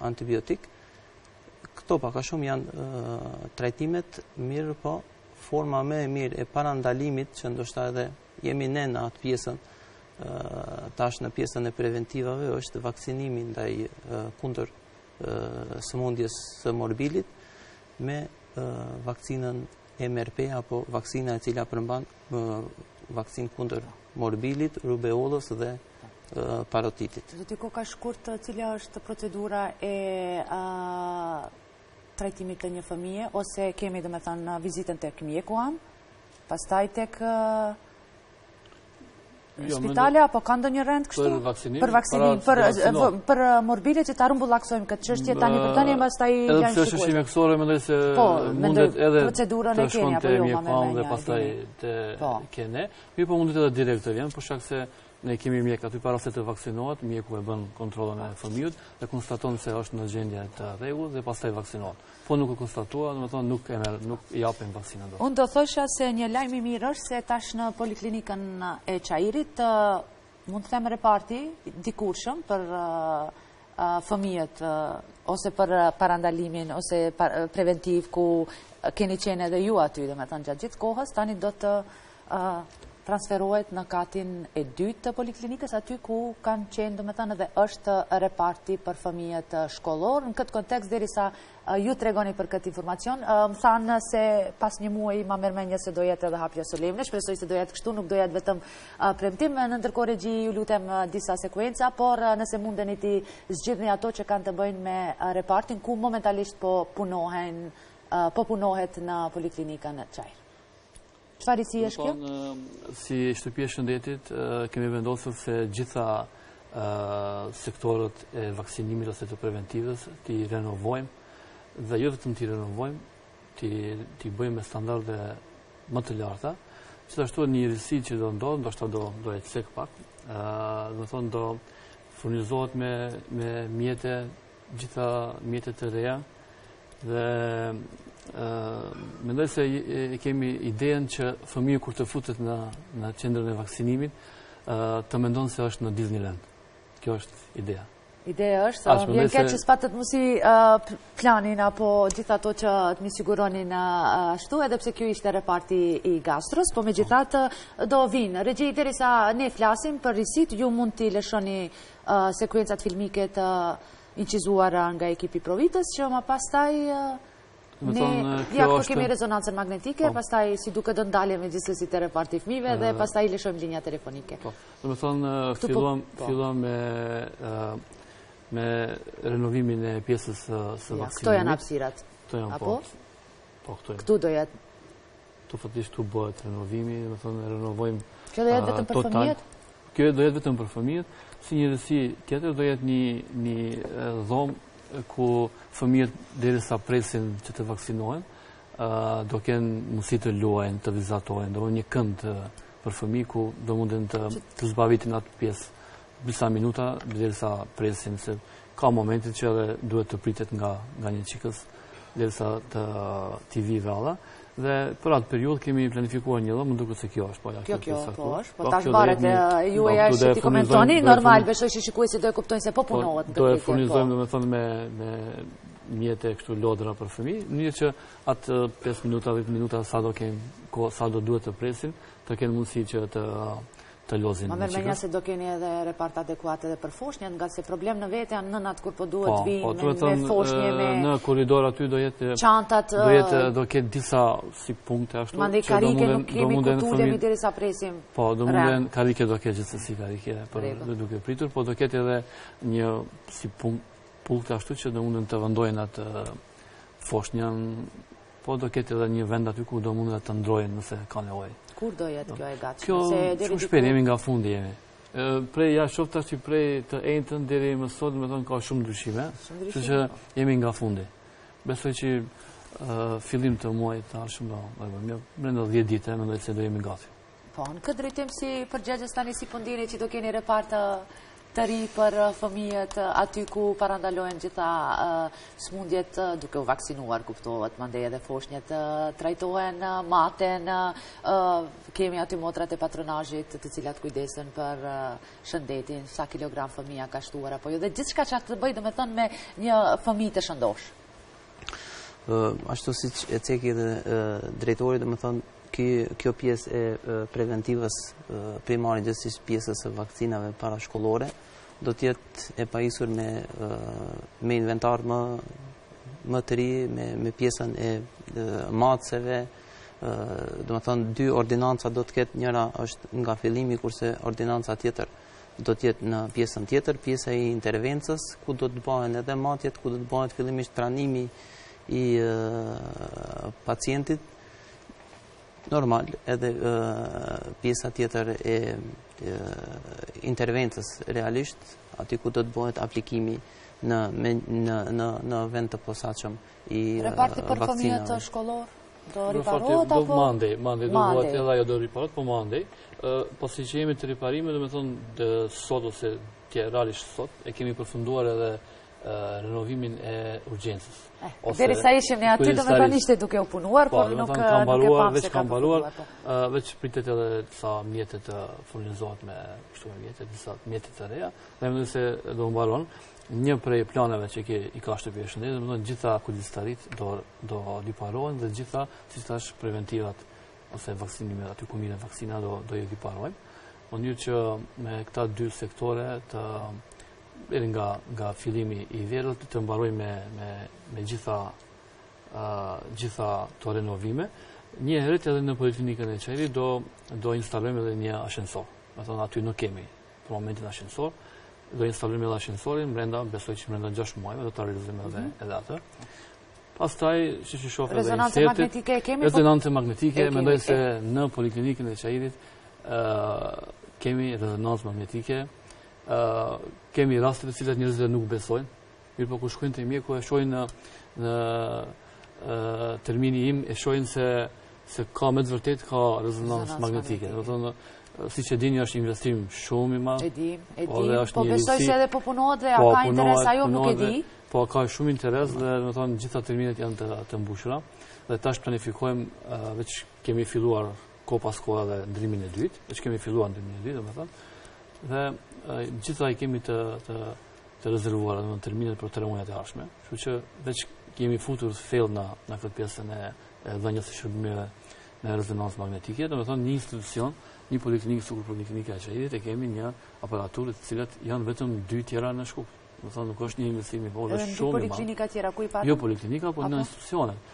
[SPEAKER 3] antibiotik. Këto pak a shumë janë trajtimet, mirëpo forma më e mirë e parandalimit që ndoshta edhe jemi ne në atë pjesën tash në pjesën e preventivave është vaksinimi ndaj kundër sëmundjes së morbilit me vaksinën MRP apo vaksina e cila përmban vaksinë kundër morbilit, rubeolës dhe parotitit.
[SPEAKER 1] Doktor, ka shkurt, cila është procedura e trajtimit të një fëmije, ose kemi domethënë vizitën tek mjeku amë, pastaj tek... Jo, Spitale apo ka ndonjë rend kështu?
[SPEAKER 2] Për vaksinim?
[SPEAKER 1] Për vaksinim, për morbile që ta rumbullaksojmë këtë çështje, tani për tani e mastaj
[SPEAKER 2] janë shikuar. Edhe përse është shime kësore, më ndoj se
[SPEAKER 1] po,
[SPEAKER 2] mundet edhe
[SPEAKER 1] të shkon të jo,
[SPEAKER 2] mjekon dhe pasaj të po. kene. Mi po mundet edhe direktor janë, për shak se ne kemi mjek aty para se të vaksinohet, mjeku e bën kontrolën e fëmijut dhe konstaton se është në gjendje të regu dhe pasaj vaksinohet. Po nuk e konstatua, domethënë nuk e merr, nuk i japin vaksinën dot.
[SPEAKER 1] Unë do thosha se një lajm i mirë është se tash në poliklinikën e Çairit, mund të them reparti i dikurshëm për fëmijët ose për parandalimin ose preventiv ku keni qenë edhe ju aty domethënë gjatë gjithë kohës, tani do të transferohet në katin e dytë të poliklinikës, aty ku kanë qenë, domethënë, dhe është reparti për fëmijët shkollor. Në këtë kontekst, derisa ju tregoni për këtë informacion, më thanë se pas një muaji ma merr mendja se do jetë edhe hapja solemne, shpresoj se do jetë kështu, nuk do jetë vetëm premtim, në ndërkohë regji ju lutem disa sekuenca, por nëse mundeni t'i zgjidhni ato që kanë të bëjnë me repartin, ku momentalisht po po punohet në poliklinikën e Çairit. Çfarë risie është kjo?
[SPEAKER 2] Si shtëpi e shëndetit, kemi vendosur se të gjitha sektorët e vaksinimit ose të preventivës t'i renovojmë dhe jo vetëm t'i renovojmë, t'i bëjmë me standarde më të larta, gjithashtu një risi që do ndodhë, ndoshta do e cek pak, domethënë do furnizohet me mjete gjitha mjetet e reja dhe mendoj se kemi idejen që fëmiju kur të futet në qendrën e vaksinimit të mendon se është në Disneyland. Kjo është ideja.
[SPEAKER 1] Ideja është, sa më vjen keq që s'patët mundësi planin apo gjitha ato që të m'i siguronin ashtu, edhe pse kjo ishte reparti i gastros, po megjithatë do vinë. Regji, derisa ne flasim për risitë, ju mund t'i lëshoni sekuencat filmike të incizuara nga ekipi i Provitës, që më pastaj ne ja këtu kemi rezonancën magnetike, po. pastaj si duket do ndalemi gjithsesi te reparti i fëmijëve dhe pastaj lëshojmë linja telefonike.
[SPEAKER 2] Po. Domethënë, po. filluam me me renovimin e pjesës së vaksinimit.
[SPEAKER 1] Këto janë hapësirat.
[SPEAKER 2] Këto janë po. Po, këto
[SPEAKER 1] janë. Këtu do jetë.
[SPEAKER 2] Këtu faktikisht tu bëhet renovimi, domethënë renovojmë
[SPEAKER 1] Kjo do jetë vetëm për fëmijët?
[SPEAKER 2] Kjo do jetë vetëm për fëmijët, si një risi tjetër do jetë një, një dhomë ku fëmijët derisa presin që të vaksinohen, do kenë mundësi të luajnë, të vizatojnë, do një kënd për fëmijë ku do mundin të, të zbaviten atë pjesë disa minuta, derisa presin se ka momente që edhe duhet të pritet nga nga një çikëz derisa të t'i vijë radha dhe për atë periudhë kemi planifikuar një dhomë, duket se kjo është po ja
[SPEAKER 1] kjo kjo po është, po tash varet te ju e jashtë t'i komentoni, normal besoj se shikuesit do e kuptojnë se po, po punohet
[SPEAKER 2] do e po. furnizojmë domethënë me me mjete kështu lodra për fëmijë, mirë që atë 5 minuta, 10 minuta sa do kemi, sa do duhet të presin, të kenë mundësi që të të lozin
[SPEAKER 1] një çikëz. Ma merr mendja se do keni edhe repart adekuat edhe për foshnjën, nga se problem në vete janë nënat kur po duhet,
[SPEAKER 2] po,
[SPEAKER 1] të vijë,
[SPEAKER 2] po,
[SPEAKER 1] me foshnje me...
[SPEAKER 2] Në korridor aty do jetë...
[SPEAKER 1] Çantat...
[SPEAKER 2] Do jetë, do ketë disa si punkte ashtu...
[SPEAKER 1] Madje karrige nuk kemi ku të ulemi derisa presim...
[SPEAKER 2] Po, do munden karrige do ketë gjithsesi karrige, për duke pritur, po do ketë edhe një si punkte ashtu që do munden të vendojnë atë foshnjën Po do ketë edhe një vend aty ku do munden të ndërrojnë nëse ka nevojë.
[SPEAKER 1] Kur do jetë kjo e gatshme?
[SPEAKER 2] Kjo shumë shpejt jemi nga fundi jemi. Prej, ja shoh tash që prej të enjtën deri më sot, domethënë ka shumë ndryshime, që që jemi nga fundi. Besoj që fillim të muajit të ardhshëm do, brenda 10 dite, mendoj se do jemi gati.
[SPEAKER 1] Po, në këtë drejtim si përgjegjës tani si po ndiheni po që do keni repart të ri për uh, fëmijët uh, aty ku parandalohen gjitha uh, sëmundjet duke u vaksinuar, kuptohet, mandej edhe foshnjet trajtohen, maten, kemi aty motrat e patronazhit të cilat kujdesen për shëndetin, sa kilogram fëmija ka shtuar, apo jo, dhe gjithçka që ka të bëjë, domethënë me një fëmijë të shëndoshë.
[SPEAKER 3] Ashtu siç e ceki dhe drejtori, domethënë, kjo pjesë e preventivës primari gjegjësisht pjesës së vakcinave parashkollore, do të jetë e pajisur me inventar më të ri, me pjesën e matësve, domethënë, dy ordinanca do të ketë njëra është nga fillimi, kurse ordinanca tjetër është do të jetë në pjesën tjetër, pjesa e intervencës, ku do të bëhen edhe matjet, ku do të bëhet fillimisht pranimi i pacientit, normal edhe pjesa tjetër e intervencës realisht, aty ku do të bëhet aplikimi në vend të posaçëm.
[SPEAKER 1] Reparti për fëmijët shkollorë? Do riparohet apo?
[SPEAKER 2] Do mandej, mandej, do edhe do riparohet, po mandej. Po siç jemi te riparimet, domethënë, sot ose tje realisht sot, e kemi përfunduar edhe renovimin e urgjensës.
[SPEAKER 1] Eh, derisa ishim ne aty, domethënë ishte duke u punuar,
[SPEAKER 2] po,
[SPEAKER 1] por nuk e pamë se
[SPEAKER 2] ka Veç ka mbaruar, po. veç pritet edhe disa mjete të furnizohet me kështu me mjete, disa mjete të reja, dhe më dhe se do mbaron, Një prej planeve që i ka shtëpia e shëndetit, domethënë gjitha kudistarit do, do riparohen dhe gjitha që të është preventivat ose vaksinime, aty ku merret vaksina do, do riparohen. Më një që me këta dy sektore të edhe nga, nga fillimi i verës të mbarojmë me, me, me gjitha, uh, gjitha të renovime. Njëherit edhe në Poliklinikën e Çairit do, do instalojmë edhe një ashensor. Domethënë aty nuk kemi për momentin ashensor, do instalojmë edhe ashensorin, mrenda, besoj që mrenda 6 muajve, do të realizojmë edhe, mhm. edhe atë. Pastaj, që që shof edhe
[SPEAKER 1] insertet, magnetike e kemi,
[SPEAKER 2] po- rezonancë magnetike, mendoj se në Poliklinikën e Çairit, kemi rezonancë magnetike, kemi raste të cilat njerëzit nuk besojnë, Mirëpo kur shkojnë te mjeku e shohin në, në termin, e shohin se, se ka me të vërtetë, ka rezonancë magnetike. Domethënë, siç dini është investim shumë i madh.
[SPEAKER 1] E di, e po, di, po besoj se edhe po punohet dhe a po, ka interes, a jo nuk e di.
[SPEAKER 2] Po ka shumë interes domethënë gjitha terminet janë të, të mbushura dhe tash planifikojmë veç kemi filluar ko pas ko edhe ndrimin e dytë, veç kemi filluar ndrimin e dytë domethënë dhe gjitha i kemi të, të të rezervuar edhe terminet për tre muajt e ardhshme. Që që veç kemi futur thellë në, në këtë pjesën e, e dhënies së shërbimeve me rezonancë magnetike, domethënë një institucion, një poliklinikë, sukur poliklinika e Çairit, e kemi një aparaturë të cilat janë vetëm dy tjera në Shkup. Domethënë nuk është një investim, po është shumë i
[SPEAKER 1] madh. Edhe në poliklinika tjera, ku i patë?
[SPEAKER 2] Jo poliklinika, po në institucionet.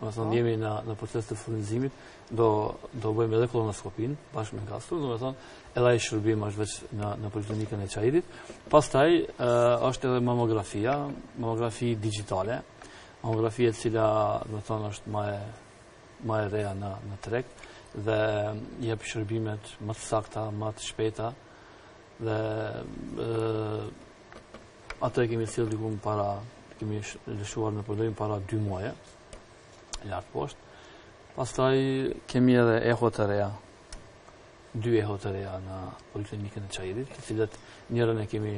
[SPEAKER 1] Domethënë, po.
[SPEAKER 2] jemi në, në proces të furnizimit, do, do bëjmë edhe kolonoskopinë, bashkë me gastro, domethënë, edhe ai shërbim është veç në, në poliklinikën e Çairit. Pastaj, është edhe mamografia, mamografi digjitale, mamografia e cila, domethënë, është ma e, ma e reja në, në treg, dhe jep shërbimet ma të sakta, ma të shpejta, dhe Atë e kemi sjellë, diku para, kemi lëshuar në përdorim para 2 muajve, lart poshtë. Pastaj kemi edhe eho të reja, dy eho të reja në Poliklinikën e Çairit, të cilat njërën e kemi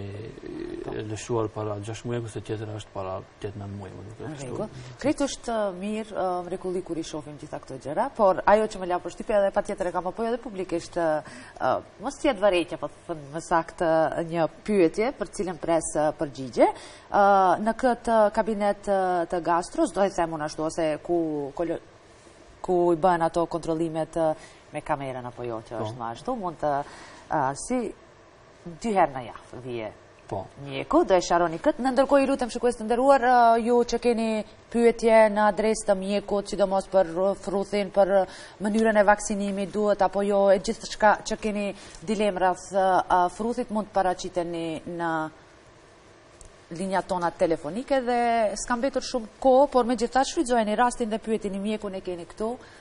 [SPEAKER 2] lëshuar para 6 muaj, kurse tjetrën para 8-9 muaj.
[SPEAKER 1] Në rregull, krejt është mirë, mrekulli kur i shofim gjitha këto gjëra, por ajo që më la përshtypje edhe patjetër e kam, po edhe publikisht, mos tjetë vërejtje, po të më saktë një pyetje për cilën pres përgjigje. Në këtë kabinet të gastros, do e them unë, ashtu, ose ku, ku i bëhen ato kontrollimet me kamerën apo jo që është po. ma ashtu, mjeku si dy herë në javë vjen Po. Mjeku, do e sqaroni këtë. Në ndërkohë ju lutem shikues të nderuar, ju që keni pyetje në adresë të mjekut, sidomos për fruthin, për mënyrën e vaksinimit, duhet apo jo, e gjithçka që keni dilemë rreth fruthit, mund të paraqiteni në linjat tona telefonike dhe s'ka mbetur shumë kohë, por megjithatë shfrytëzojeni rastin dhe pyeteni mjekun, e keni këtu,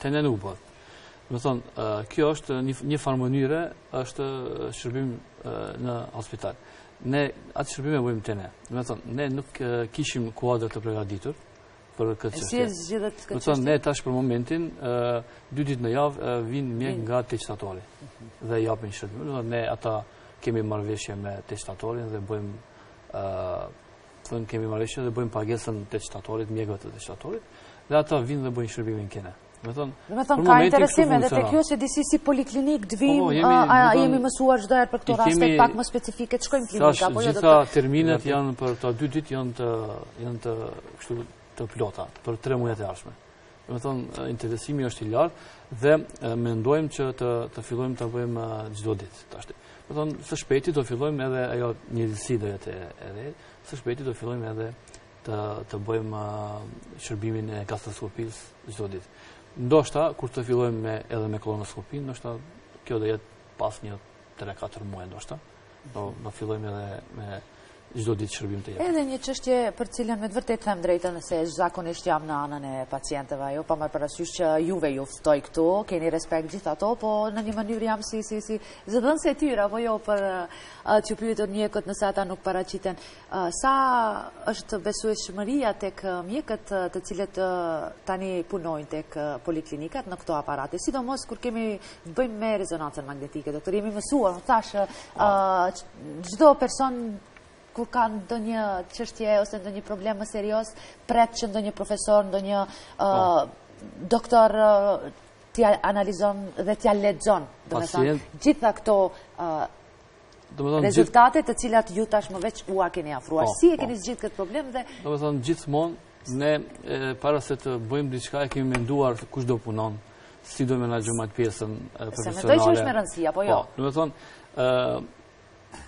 [SPEAKER 2] Te ne nuk bëhet. Domethënë, kjo është një farë mënyre, është shërbim në hospital. Ne atë shërbim e bëjmë te ne. Domethënë, ne nuk kishim kuadër të pregaditur për këtë çështje.
[SPEAKER 1] E si e zgjidhët këtë
[SPEAKER 2] çështje? Domethënë, ne tash për momentin, dy ditë në javë, vijnë mjekë nga Tetë Shtatori mhm. dhe japin shërbim. Domethënë, ne ata kemi marrëveshje me Tetë Shtatorin dhe bëjmë Thënë kemi marrëveshje dhe bëjmë pagesën Tetë Shtatorit, mjekëve të Tetë Shtatorit, dhe ata vijnë dhe bëjnë shërbimin te
[SPEAKER 1] ne. Domethënë, ka interesim edhe te kjo që disi si poliklinikë të vijnë, po, po, a jemi mësuar çdo herë për këto rastet pak më specifike, të shkojmë në klinika?
[SPEAKER 2] Tash, po jo, gjitha terminet janë për ato dy ditë janë të plota, për tre mujt e ardhshme. Domethënë, interesimi është i lartë dhe mendojmë që të fillojmë të bëjmë çdo ditë tash. Domethënë, së shpejti do fillojmë edhe ajo njësi do jetë edhe, së shpejti do fillojmë edhe të bëjmë shërbimin e gastroskopisë çdo ditë. Ndoshta, kur të fillojmë edhe me kolonoskopinë, ndoshta, kjo do jetë pas një 3-4 muaj, ndoshta. do të fillojmë edhe me çdo ditë shërbim të jetë.
[SPEAKER 1] Edhe një çështje për cilën me të vërtetë them të drejtën se zakonisht jam në anën e pacientëve, jo pa marrë parasysh që juve ju ftoj këtu, keni respekt gjitha ato, po në një mënyrë jam si, si, si, zëdhënëse e tyre, apo jo për t'i pyetur mjekët nëse ata nuk paraqiten. Sa është besueshmëria tek mjekët të cilët tani punojnë tek poliklinikat në këto aparate, sidomos kur kemi të bëjmë me rezonancën magnetike, doktor, jemi mësuar, domethënë, çdo person kur ka ndonjë çështje ose ndonjë problem më serios, pret që ndonjë profesor, ndonjë doktor t'ia analizon dhe t'ia lexon, domethënë, gjitha këto rezultate të cilat ju tashmë veç ua keni ofruar. Po, si e po. keni zgjidhë këtë problem dhe...
[SPEAKER 2] Domethënë, gjithmonë, ne para se të bëjmë diçka e kemi menduar kush do punon, si do menaxhojmë atë pjesën profesionale. Se
[SPEAKER 1] më që është me rëndësi, po jo.
[SPEAKER 2] Po, domethënë,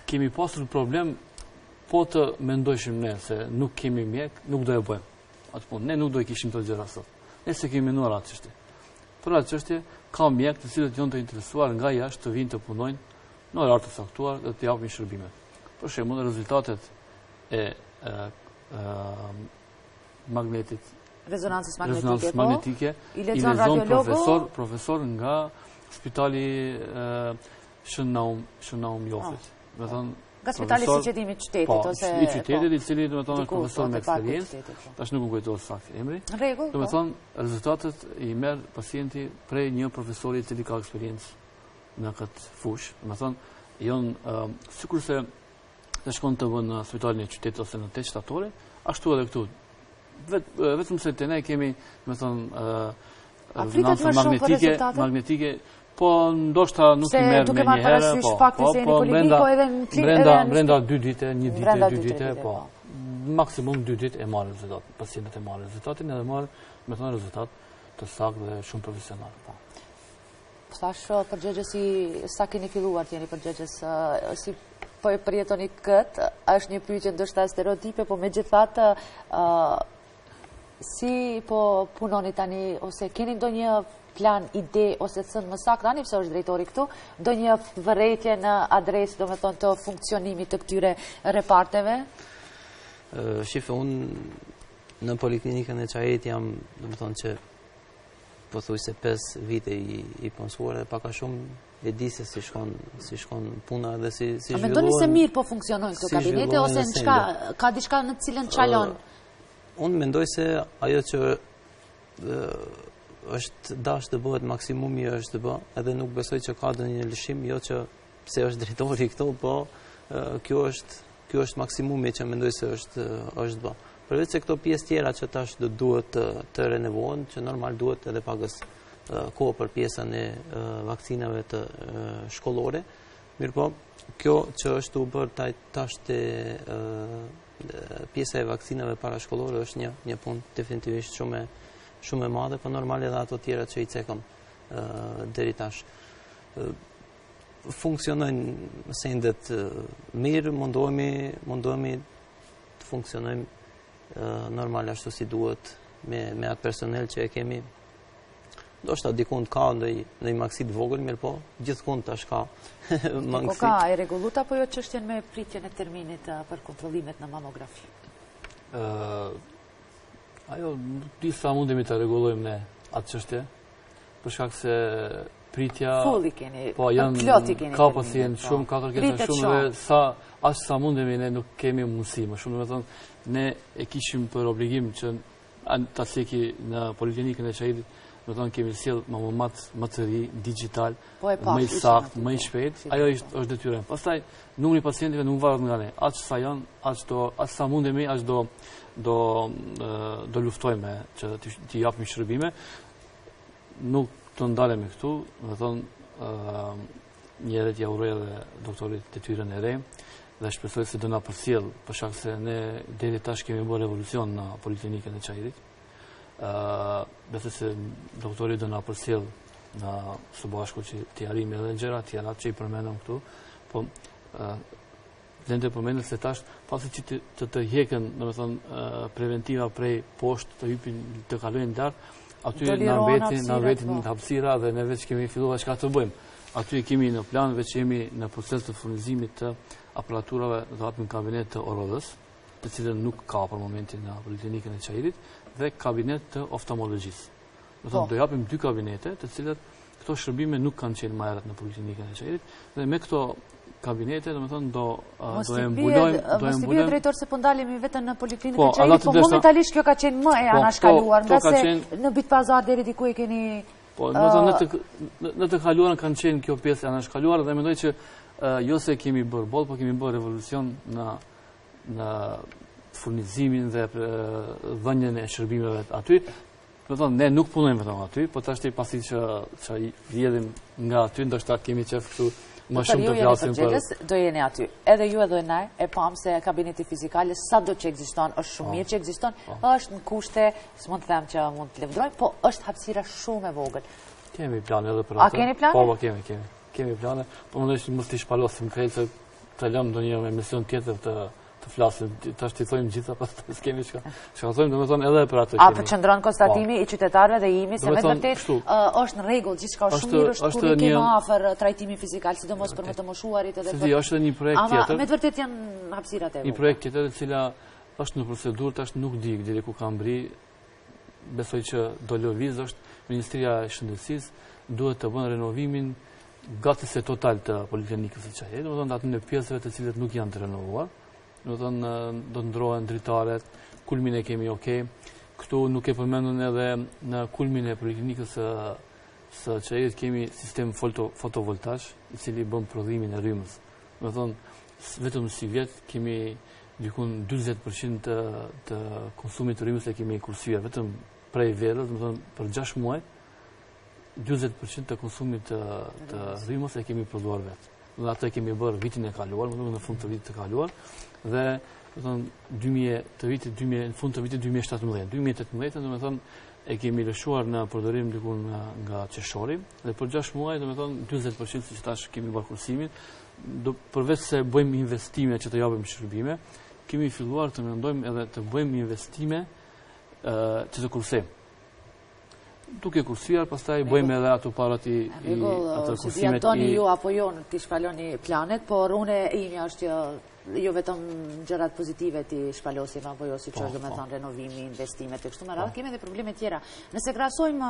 [SPEAKER 2] kemi pasur problem po të mendojshim ne se nuk kemi mjek, nuk do e bëjmë. Atë punë, ne nuk do i kishim këto gjëra sot. Ne e kemi menduar atë çështje. Për atë çështje, ka mjekë të cilët janë të interesuar nga jashtë të vijnë të punojnë në orar të caktuar dhe të japin shërbime. Për shembull, rezultatet e, magnetit,
[SPEAKER 1] rezonancës
[SPEAKER 2] magnetike, po, magnetike i lexon profesor, profesor nga spitali Shën Naum, Shën Naum i Ohrit. Ah. Domethënë,
[SPEAKER 1] Nga spitali siç i themi i qytetit,
[SPEAKER 2] po, ose... Po, i qytetit, i cili domethënë është profesor me eksperiencë, tash nuk më kujtohet saktë emri.
[SPEAKER 1] Në
[SPEAKER 2] rregull, po. Domethënë, rezultatet i merr pacienti prej një profesori i cili ka eksperiencë në këtë fushë. Domethënë, janë, sikurse të shkojnë të bëjnë në spitalin e qytetit ose në Tetë Shtatori, ashtu edhe këtu. Vetëm se te ne kemi, domethënë, magnetike, magnetike, Po, ndoshta nuk i merr menjëherë, po, po, po, po, brenda, brenda, brenda dy dite, një dite, dy dite, po, po. maksimum dy dite e marrin rezultat, pacientët e marrin rezultatin edhe marrin, domethënë rezultat të saktë dhe shumë profesional, po.
[SPEAKER 1] Tash uh, përgjegjës, sa keni filluar të jeni përgjegjës, uh, si po e përjetoni këtë, është një pyetje ndoshta stereotipe, po megjithatë, uh, Si po punoni tani, ose keni ndonjë plan, ide, ose thënë më saktë, ani pse është drejtori këtu, ndonjë vërejtje në adresë, domethënë të funksionimit të këtyre reparteve?
[SPEAKER 3] Shifni, unë në poliklinikën e Çairit jam, domethënë që pothuajse 5 vite i, i punësuar dhe pak a shumë e di se si shkon si shkon puna dhe si si zhvillohet.
[SPEAKER 1] A mendoni se mirë po funksionojnë këto si kabinete ose diçka ka diçka në të cilën çalon?
[SPEAKER 3] Uh, unë mendoj se ajo që është dash të bëhet maksimumi është bë, edhe nuk besoj që ka ndonjë lëshim, jo që se është drejtori këtu, po kjo është, kjo është maksimumi që mendoj se është, është bë. Përveç se këto pjesë tjera që tash do duhet të, të renovohen, që normal duhet edhe pak kohë. Përveç kohë për pjesën e vaksinave të shkollore, mirëpo, kjo që është u bërë taj tash të pjesë e vaksinave parashkollore është një, një punë definitivisht shumë, shumë e madhe, por po normal edhe ato tjera që i cekëm deri tash funksionojnë siç duhet mirë, mundohemi, mundohemi të funksionojmë normal ashtu si duhet me, me atë personel që e kemi Ndoshta dikund ka ndonjë mangësi të vogël, mirëpo, gjithkund tash ka
[SPEAKER 1] mangësi. Po a u rregullua ajo çështja me pritjen e terminit për kontrolimet në mamografi?
[SPEAKER 2] Ajo, aq sa mundemi ta rregullojmë ne atë çështje, për shkak se pritja...
[SPEAKER 1] Full i keni,
[SPEAKER 2] po,
[SPEAKER 1] plot i keni.
[SPEAKER 2] Ka pacientë po shumë, ka kërkesa shumë, dhe sa, aq sa mundemi ne nuk kemi mundësi, më shumë, domethënë, ne e kishim për obligim që ta cekim në Poliklinikën e Çairit, domethënë kemi sjell mamomat më të ri, digjital,
[SPEAKER 1] po
[SPEAKER 2] më i saktë, më i shpejt, ajo është detyrë. Pastaj, numri i pacientëve nuk varët nga ne, aq sa janë, aq sa mundemi, aq do luftojme që t'i japim shërbime, nuk do ndalemi këtu, domethënë, Njëherit ia uroj edhe doktorit detyrën e re dhe shpresoj se do na përcjell për shkak se ne deri tash kemi bërë revolucion në Poliklinikën e Çairit. Besoj se doktori do na përcjell ne së bashku që t'i arrijmë edhe gjëra tjera që i përmendëm këtu. Po, Dhe vlen të përmendet se tash, pasi që të të hjekën, domethënë, preventiva prej poshtë, të hypin, të kalojnë lart, aty na mbetin, na mbetin hapësira dhe ne veç kemi fillua çka të bëjmë. Aty kemi në plan, veç jemi në proces të furnizimit të aparaturave dhe atë një kabinet të ORL-së, të cilën nuk ka për momentin në poliklinikën e Çairit, dhe kabinet të oftalmologjisë. Do të po. do japim dy kabinete, të cilat këto shërbime nuk kanë qenë më herët në poliklinikën e Çairit dhe me këto kabinete, domethënë, do e mbulojmë...
[SPEAKER 1] Mos të bie drejtor se po ndalemi vetëm në poliklinikën po, e Çairit, po momentalisht kjo ka qenë më e po, anashkaluar, ngase në Bit Pazar deri diku e keni...
[SPEAKER 2] Po, domethënë, në të kaluarën ka qenë kjo pjesë e anashkaluar dhe mendoj që jo se kemi bërë boll, po kemi bërë revolucion në furnizimin dhe dhënien e shërbimeve aty, Do të thotë, ne nuk punojmë vetëm aty, po tashti pasi që rrjedhim nga aty, ndoshta kemi qejf këtu më shumë të flasim për...
[SPEAKER 1] Do jeni aty, edhe ju edhe ne, e pamë se kabineti fizikal, sado që ekziston, është shumë po. mirë që ekziston, po. është në kushte, s'mund të them që mund t'i lavdërojmë, po është hapësira shumë e vogël.
[SPEAKER 2] Kemi plane edhe për atë.
[SPEAKER 1] A keni plane?
[SPEAKER 2] Po, po, kemi, kemi. Kemi plane, po ndoshta mos t'i shpalosim krejt, të lëmë ndonjë emision tjetër të të flasin, tash t'i thojmë gjitha, pastaj s'kemi çka, çka thojmë, domethënë edhe për atë
[SPEAKER 1] kemi. A po qëndron konstatimi i qytetarëve dhe imi, se me të vërtetë është në rregull, gjithçka shumë mirë është kur i kemi afër trajtimi fizikal, sidomos për më të moshuarit edhe
[SPEAKER 2] për... është një projekt tjetër.
[SPEAKER 1] Ama me të vërtetë janë hapësirat e...
[SPEAKER 2] Një projekt tjetër e cila është në procedurë, tash nuk di, deri ku ka mbërri, besoj që do lëvizë është Ministria e Shëndetësisë duhet të bën renovimin gati se total të poliklinikës së Çairit, domethënë atyre pjesëve të cilat nuk janë të renovuara, domethënë do të ndërrohen dritaret, kulmin e kemi ok, këtu nuk e përmendëm edhe në kulmin e poliklinikës së Çairit kemi sistem fotovoltazh, i cili bën prodhimin e rrymës, domethënë vetëm sivjet kemi dikun 40% të, të konsumit të rrymës e kemi kursyer vetëm prej verës, domethënë për 6 muaj, 40% të konsumit të, të rrymës e kemi prodhuar vetë. Dhe atë e kemi bërë vitin e kaluar, domethënë në fund të vitit të kaluar, domethënë 2000, të vitit 2000, në fund të vitit 2017. 2018, domethënë, e kemi lëshuar në përdorim dikun nga qershori, dhe për 6 muaj, domethënë, 40% si që tash kemi bërë kursimin, do përveç se bëjmë investime që të japim shërbime, kemi filluar të mendojmë edhe të bëjmë investime që të kursojmë. Duke kursuar, pastaj bëjmë edhe ato parat i
[SPEAKER 1] ato kursimet. A doni ju apo jo t'i shpalosni planet, por puna ime është jo, jo vetëm gjërat pozitive t'i shpalosim apo jo, siç po, është domethënë renovimi, investimet e kështu me radhë, po. kemi edhe probleme tjera. Nëse
[SPEAKER 2] krahasojmë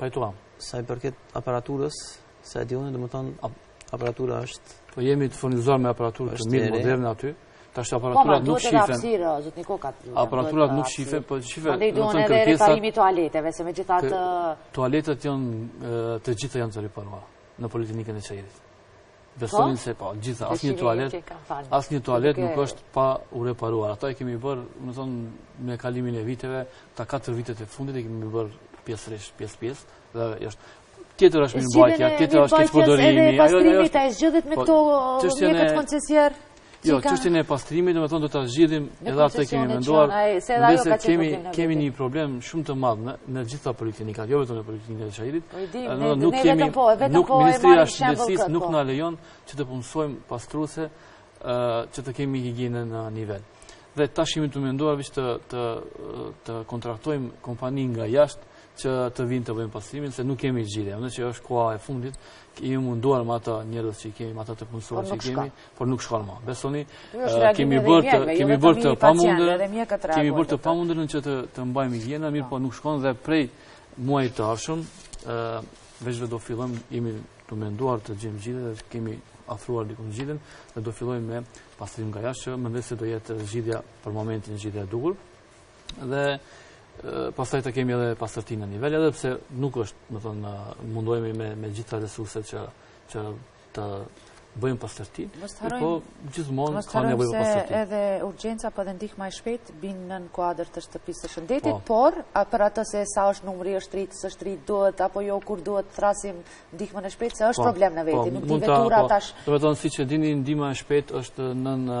[SPEAKER 2] pajtuam.
[SPEAKER 3] Sa i përket aparaturës, sa e di unë, domethënë, aparatura është...
[SPEAKER 2] Po jemi të furnizuar me aparaturë të mirë moderne aty, tash po, aparaturat nuk shifen. Aparaturat nuk shifen, po shifen...
[SPEAKER 1] Andaj duhet edhe riparimi i tualeteve, se megjithatë...
[SPEAKER 2] Tualetet janë, të gjitha janë të riparuara në poliklinikën e Çairit. Besoni se po, gjitha, asnjë tualet, asnjë tualet nuk është pa u riparuar. Atë e kemi bërë, domethënë, me kalimin e viteve, të 4 vitet e fundit e kemi bërë pjesërish, pjesë pjesë, dhe është tjetër është mirëmbajtja, tjetër është keqpërdorimi. Çështjen
[SPEAKER 1] e pastrimit, a e zgjidhët me po, këto mjekët koncesionerë?
[SPEAKER 2] Jo, çështjen e pastrimit, domethënë do të zgjidhim edhe atë e kemi menduar, nëse kemi, kemi një problem shumë të madh në gjitha poliklinikat, jo vetëm në poliklinikën e Çairit,
[SPEAKER 1] po nuk kemi, po,
[SPEAKER 2] nuk po Ministria e Shëndetësisë nuk na lejon që të punësojmë pastruese që të kemi higjienë në nivel. Dhe tash jemi tu menduar veç të, të, të kontraktojmë kompani nga jashtë, që të vijnë të bëjnë pastrimin, se nuk kemi zgjidhje, meqë është koha e fundit, jemi munduar me ata njerëz që kemi, me ata të punësuar po që kemi, por nuk shkon më. Besoni, kemi bërë të kemi bërë të pamundur, kemi bërë të pamundur që të të mbajmë higjienën, mirëpo nuk shkon dhe prej muajit të ardhshëm, ë veç do fillojmë jemi të menduar të gjejmë gjithë dhe kemi afruar diku në gjithën dhe do fillojmë me pastrim nga jashtë, mendoj se do jetë zgjidhja për momentin zgjidhja e duhur. Dhe pastaj të kemi edhe pastërtinë në nivel, edhe pse nuk është, domethënë, mundohemi me me gjitha resurset që që të bëjmë pastërti, po gjithmonë ka nevojë për pastërti.
[SPEAKER 1] Se edhe urgjenca për po dhe ndihma e shpejt binë në në kuadrë të shtëpisë të shëndetit, po. por për atë se sa është numri është rritë, s'është rritë duhet, apo jo kur duhet të thrasim ndihmën e shpejt, se është, po, problem në veti, po, nuk di vetura tash.
[SPEAKER 2] Dhe domethënë, si që dini, ndihma e shpejt është në në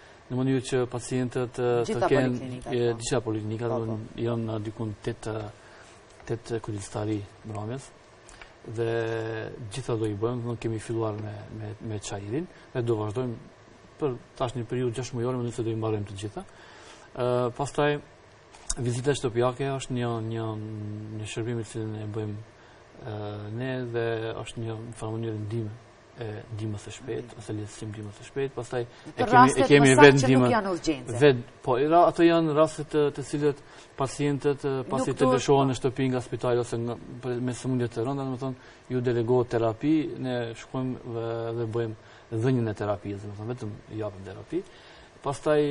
[SPEAKER 2] në mënyrë që pacientët të kenë gjitha poliklinika, po. dhe po. janë në dikund 8 ku deri tetë të mbrëmjes, dhe gjitha do i bëjmë, ne kemi filluar me Çairin, dhe do vazhdojmë për tash një periudhë 6 mujore, mendoj që do i mbarojmë të gjitha. Pastaj, vizita shtëpiake është një shërbim që e bëjmë ne, dhe është një farë mënyrë ndihmë ndihmës së shpejtë ose lehtësim ndihmës së shpejtë, pastaj
[SPEAKER 1] e kemi e kemi vetë ndihmën.
[SPEAKER 2] Vet, po, era ato janë raste të të cilët pacientët pasi të lëshohen po. në shtëpi nga spitali ose nga me sëmundje të rënda, domethënë ju delegohet terapi, ne shkojmë dhe, dhe bëjmë dhënien e terapisë, domethënë vetëm japim terapi. Pastaj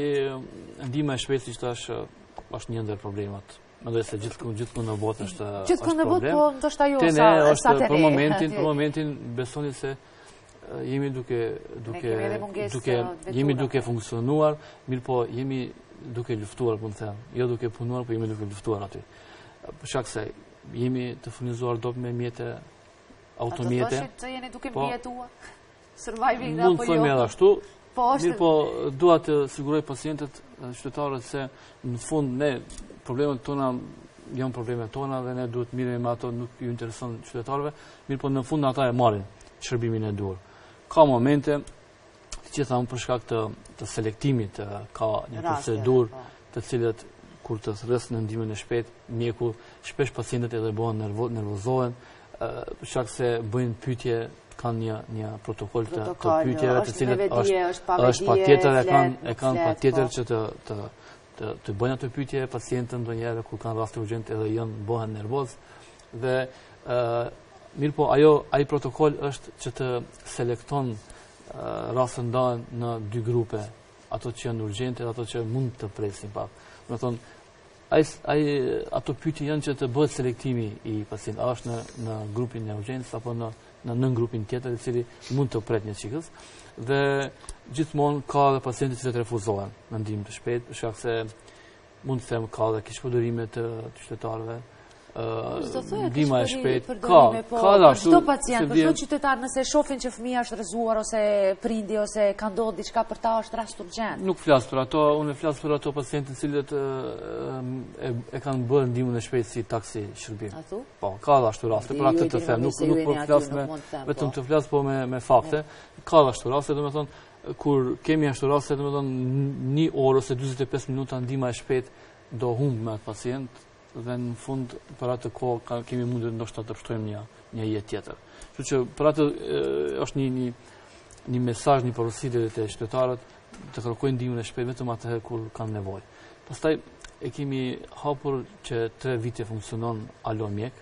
[SPEAKER 2] ndihma e shpejtë siç thashë është një ndër problemet Mendoj se gjithkund gjithkund në botë është problem.
[SPEAKER 1] Gjithkund në botë po ndoshta jo
[SPEAKER 2] sa sa te. Për momentin, për momentin besoni se jemi duke duke duke jemi duke funksionuar, mirëpo jemi duke luftuar, po them. Jo duke punuar, po jemi duke luftuar aty. Për shkak se jemi të furnizuar dobët me mjete automjete.
[SPEAKER 1] Do të thotë të jeni duke po, mbijetuar. surviving apo jo.
[SPEAKER 2] Mund të thëmë edhe ashtu, po mirëpo dua të siguroj pacientët, qytetarët se në fund ne problemet tona janë problemet tona dhe ne duhet merremi me ato nuk ju intereson qytetarëve, mirëpo në fund ata e marrin shërbimin e duhur. Ka momente që thamë për shkak të, të selektimit, ka një procedurë po. të cilët kur të thërrasësh në ndihmën e shpejt, mjeku, shpesh pacientët edhe bëhen nervozohen, Për shkak se bëjnë pyetje, kanë një, një protokoll të, të pyetjeve të cilët është, është, është patjetër e kanë, e kanë patjetër po. që të, të, të, të bëjnë ato pyetje pacientët ndonjëherë kur kanë raste urgjente edhe janë bëhen nervozë dhe mirëpo ajo, ai protokoll është që të selekton rastin dajnë në dy grupe ato që janë urgjente dhe ato që mund të presin pak. Domethënë, Ato pyetje janë që të bëhet selektimi i pacientit, a është në grupin e urgjencës, apo në nëngrupin tjetër, i cili mund të pret një çikëz, dhe gjithmonë ka dhe pacientë të cilët refuzohen në ndihmë të shpejtë, për shkak se mund të them ka dhe keqpërdorime të qytetarëve,
[SPEAKER 1] ndihma
[SPEAKER 2] e shpejtë,
[SPEAKER 1] ka, po, ka dhe ashtu. Çdo pacient, për çdo qytetar, nëse shohin që fëmija është rëzuar, ose prindi, ose ka ndodhë diçka për ta është rast urgjent.
[SPEAKER 2] Nuk flas për ato, unë flas për ato pacientë të cilët e kanë bërë ndihmën e shpejtë si taksi shërbim.
[SPEAKER 1] A thu?
[SPEAKER 2] Po, ka dhe ashtu raste, për atë të them, nuk po flas me, vetëm po. të flas po me fakte, ka dhe ashtu raste, domethënë, kur kemi ashtu raste, domethënë, një orë ose 25 minuta ndihma e shpejtë do humbë me atë pacient, dhe në fund për atë kohë kemi mundur ndoshta të shpëtojmë një, një jetë tjetër. Kështu që për atë është një, një, një mesazh, një porosi dhe qytetarët të kërkojnë ndihmën e shpejtë vetëm atëherë kur kanë nevojë. Pastaj e kemi hapur që tre vite funksionon Alo Mjek,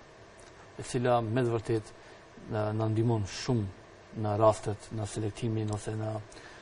[SPEAKER 2] e cila me të vërtetë na ndihmon shumë në rastet, në selektimin ose në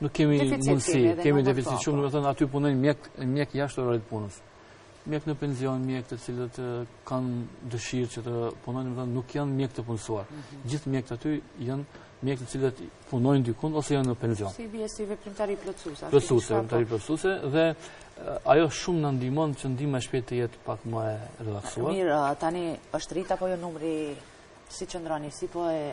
[SPEAKER 2] Nuk
[SPEAKER 1] kemi
[SPEAKER 2] mundësi, kemi deficit shumë, domethënë aty punojnë mjekë jashtë orarit të punës. Mjekë në penzion, mjekë të cilët kanë dëshirë që të punojnë, domethënë nuk janë mjekë të punësuar. Mhm. Gjithë mjekët aty janë mjekë të cilët punojnë dikun ose janë në penzion.
[SPEAKER 1] Si bje si veprimtari plotësuese.
[SPEAKER 2] Plotësuese, veprimtari plotësuese dhe ajo shumë na ndihmon që ndihma e shpejtë të jetë pak më e relaksuar.
[SPEAKER 1] Mirë, tani është rritë apo jo numri si qëndrani, si po e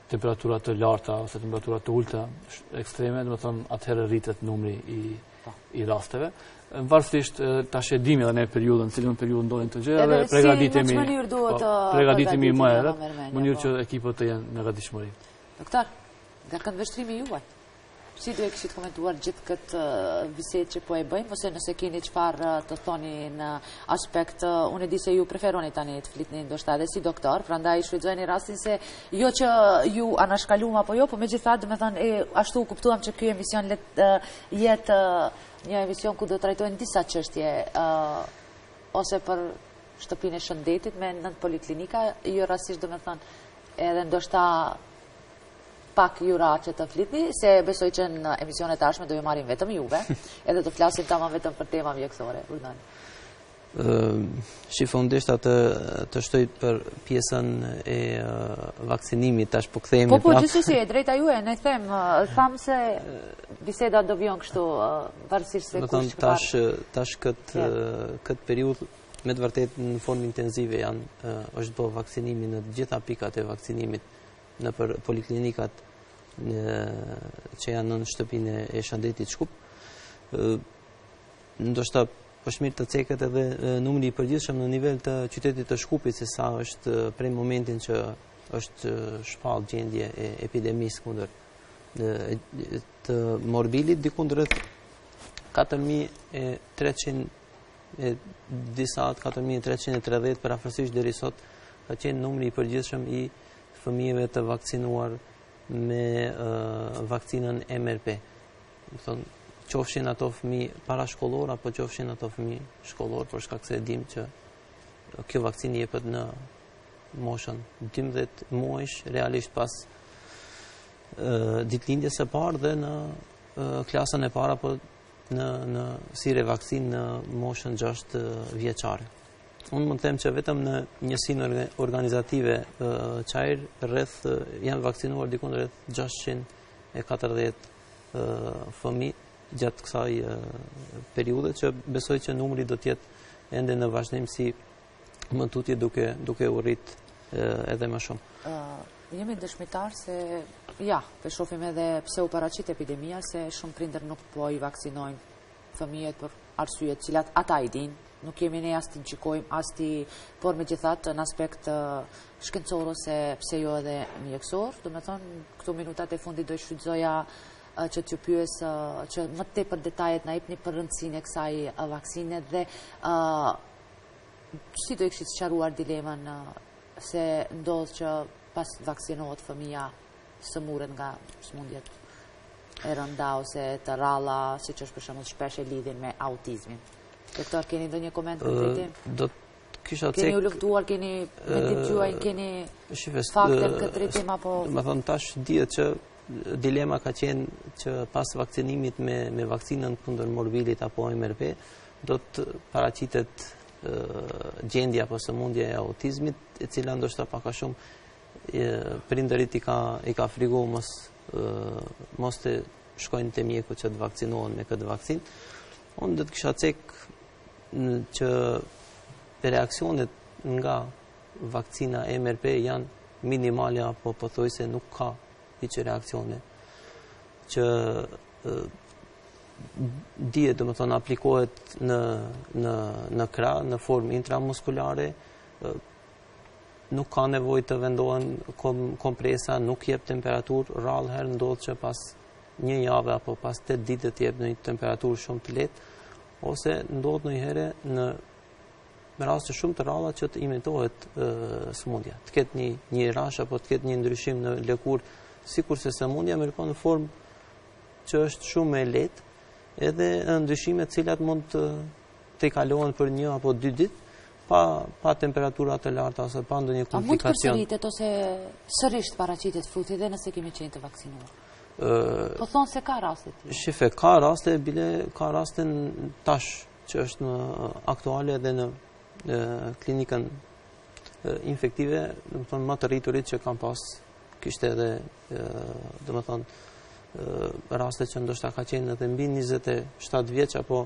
[SPEAKER 2] temperatura të larta ose temperatura të ulta ekstreme, domethënë atëherë rritet numri i, po. i rasteve. Varësisht tash e dimë dhe ne periudhën, cilën periudhë ndodhin këto gjëra,
[SPEAKER 1] dhe pregaditemi, po,
[SPEAKER 2] pregaditemi më herët, në mënyrë që po. ekipet të jenë në gatishmëri.
[SPEAKER 1] Doktor, nga këndvështrimi juaj? Si do e kishit komentuar gjithë këtë bisedë që po e bëjmë, ose nëse keni çfarë të thoni në aspekt, unë e di se ju preferoni tani të flitni ndoshta edhe si doktor, pra ndaj shfrytëzojeni rastin se jo që ju anashkallum apo jo, po megjithatë domethënë, ashtu u kuptuam që ky emision të jetë një emision ku do të trajtojmë disa çështje, ose për shtëpinë e shëndetit me nëntë poliklinika, jo rastisht domethënë, edhe ndoshta pak ju ra që të flitni, se besoj që në emisionet e ardhshme do ju marrim vetëm juve, edhe të flasim tamam vetëm për tema mjekësore, urdhëroni.
[SPEAKER 3] Shikoni deshta të, të shtoj për pjesën e vaksinimit, tash po kthehem.
[SPEAKER 1] Po, po, pra. gjithsesi e drejta juaj, ne themi, thamë se biseda do vijon kështu, varësisht se kush
[SPEAKER 3] që Tash, tash këtë, këtë periudhë, me të vërtetë në formë intenzive janë, është bo vaksinimi në gjitha pikat e vaksinimit, nëpër poliklinikat që janë nën shtëpinë e Shëndetit Shkup. Ndoshta është mirë të ceket edhe numri i përgjithshëm në nivel të qytetit të Shkupit se sa është prej momentit që është shpallë gjendje e epidemisë kundër të morbilit dikun rreth 4300 e disa 4330 përafërsisht deri sot ka qenë numri i përgjithshëm i fëmijëve të vakcinuar me vakcinën MRP. Domethënë, qofshin ato fëmijë parashkollorë, apo qofshin ato fëmijë shkollorë, për shkak se dim që kjo vakcinë jepet në moshën 12 muajshe, realisht pas ditëlindjes së parë dhe në klasën e parë, apo në si revakcinë në moshën 6 vjeçare. Unë mund të them që vetëm në njësinë organizative Çair, rreth, janë vakcinuar dikun rreth 640 fëmijë gjatë kësaj periudhe, që besoj që numri do të jetë ende në vazhdim si më tutje duke u rritë edhe më shumë.
[SPEAKER 1] Jemi dëshmitarë se, ja, e shofim edhe pse u paraqit epidemia, se shumë prindër nuk po i vaksinojnë fëmijët për arsye të cilat ata i dinë, nuk jemi ne as t'i gjykojmë, as t'i, por megjithatë në aspekt shkencor ose pse jo edhe mjekësor, domethënë, këto minutat e fundit do i shfrytëzoja që t'ju pyes që më tepër detaje të na jepni për rëndësinë e kësaj vaksine dhe si do i kishit sqaruar dilemën se ndodhë që pasi vaksinohet fëmija sëmuret nga sëmundjet e rënda ose të rralla, siç është për shembull shpesh e lidhin me autizmin. Doktor, keni dhe një koment për këtë drejtim?
[SPEAKER 3] Do të kisha cekë...
[SPEAKER 1] Keni hulumtuar, keni dëgjuar, keni fakte për këtë drejtim, apo...
[SPEAKER 3] Domethënë, tash dihet që dilema ka qenë që pas vakcinimit me vakcinën kundër morbilit apo MRP, do të paraqitet gjendja apo sëmundja e autizmit, e cila ndoshta pak a shumë Prindërit i ka i ka frikuar mos mos të shkojnë te mjeku që të vaksinohen me këtë vaksinë. Unë do të kisha cek që reaksionet nga vakcina MRP janë minimale apo pothuajse nuk ka hiç reaksione që dihet domethënë aplikohet në krah, në formë intramuskulare, Nuk ka nevojë të vendohen kompresa, nuk jep temperaturë, rrallëherë ndodh që pas një jave apo pas 8 ditë të jep një temperaturë shumë të lehtë, ose ndodh nganjëherë në raste shumë të rralla që të imitohet sëmundja. Të ketë një, një rash, apo të ketë një ndryshim në lëkurë, sikurse sëmundja, mirëpo në formë që është shumë e lehtë, edhe ndryshime të cilat mund të të kalohen për një apo dy ditë, pa pa temperatura të larta ose pa ndonjë komplikacion.
[SPEAKER 1] A mund të përsëritet ose sërish të paraqitet fruthi dhe nëse kemi qenë të vaksinuar? Po thonë se ka raste.
[SPEAKER 3] Shiko ka raste, bile ka raste tash që është aktuale dhe në klinikën infektive, domethënë të rriturit që kanë pas, kishte edhe domethënë raste që ndoshta ka qenë edhe mbi 27 vjeç apo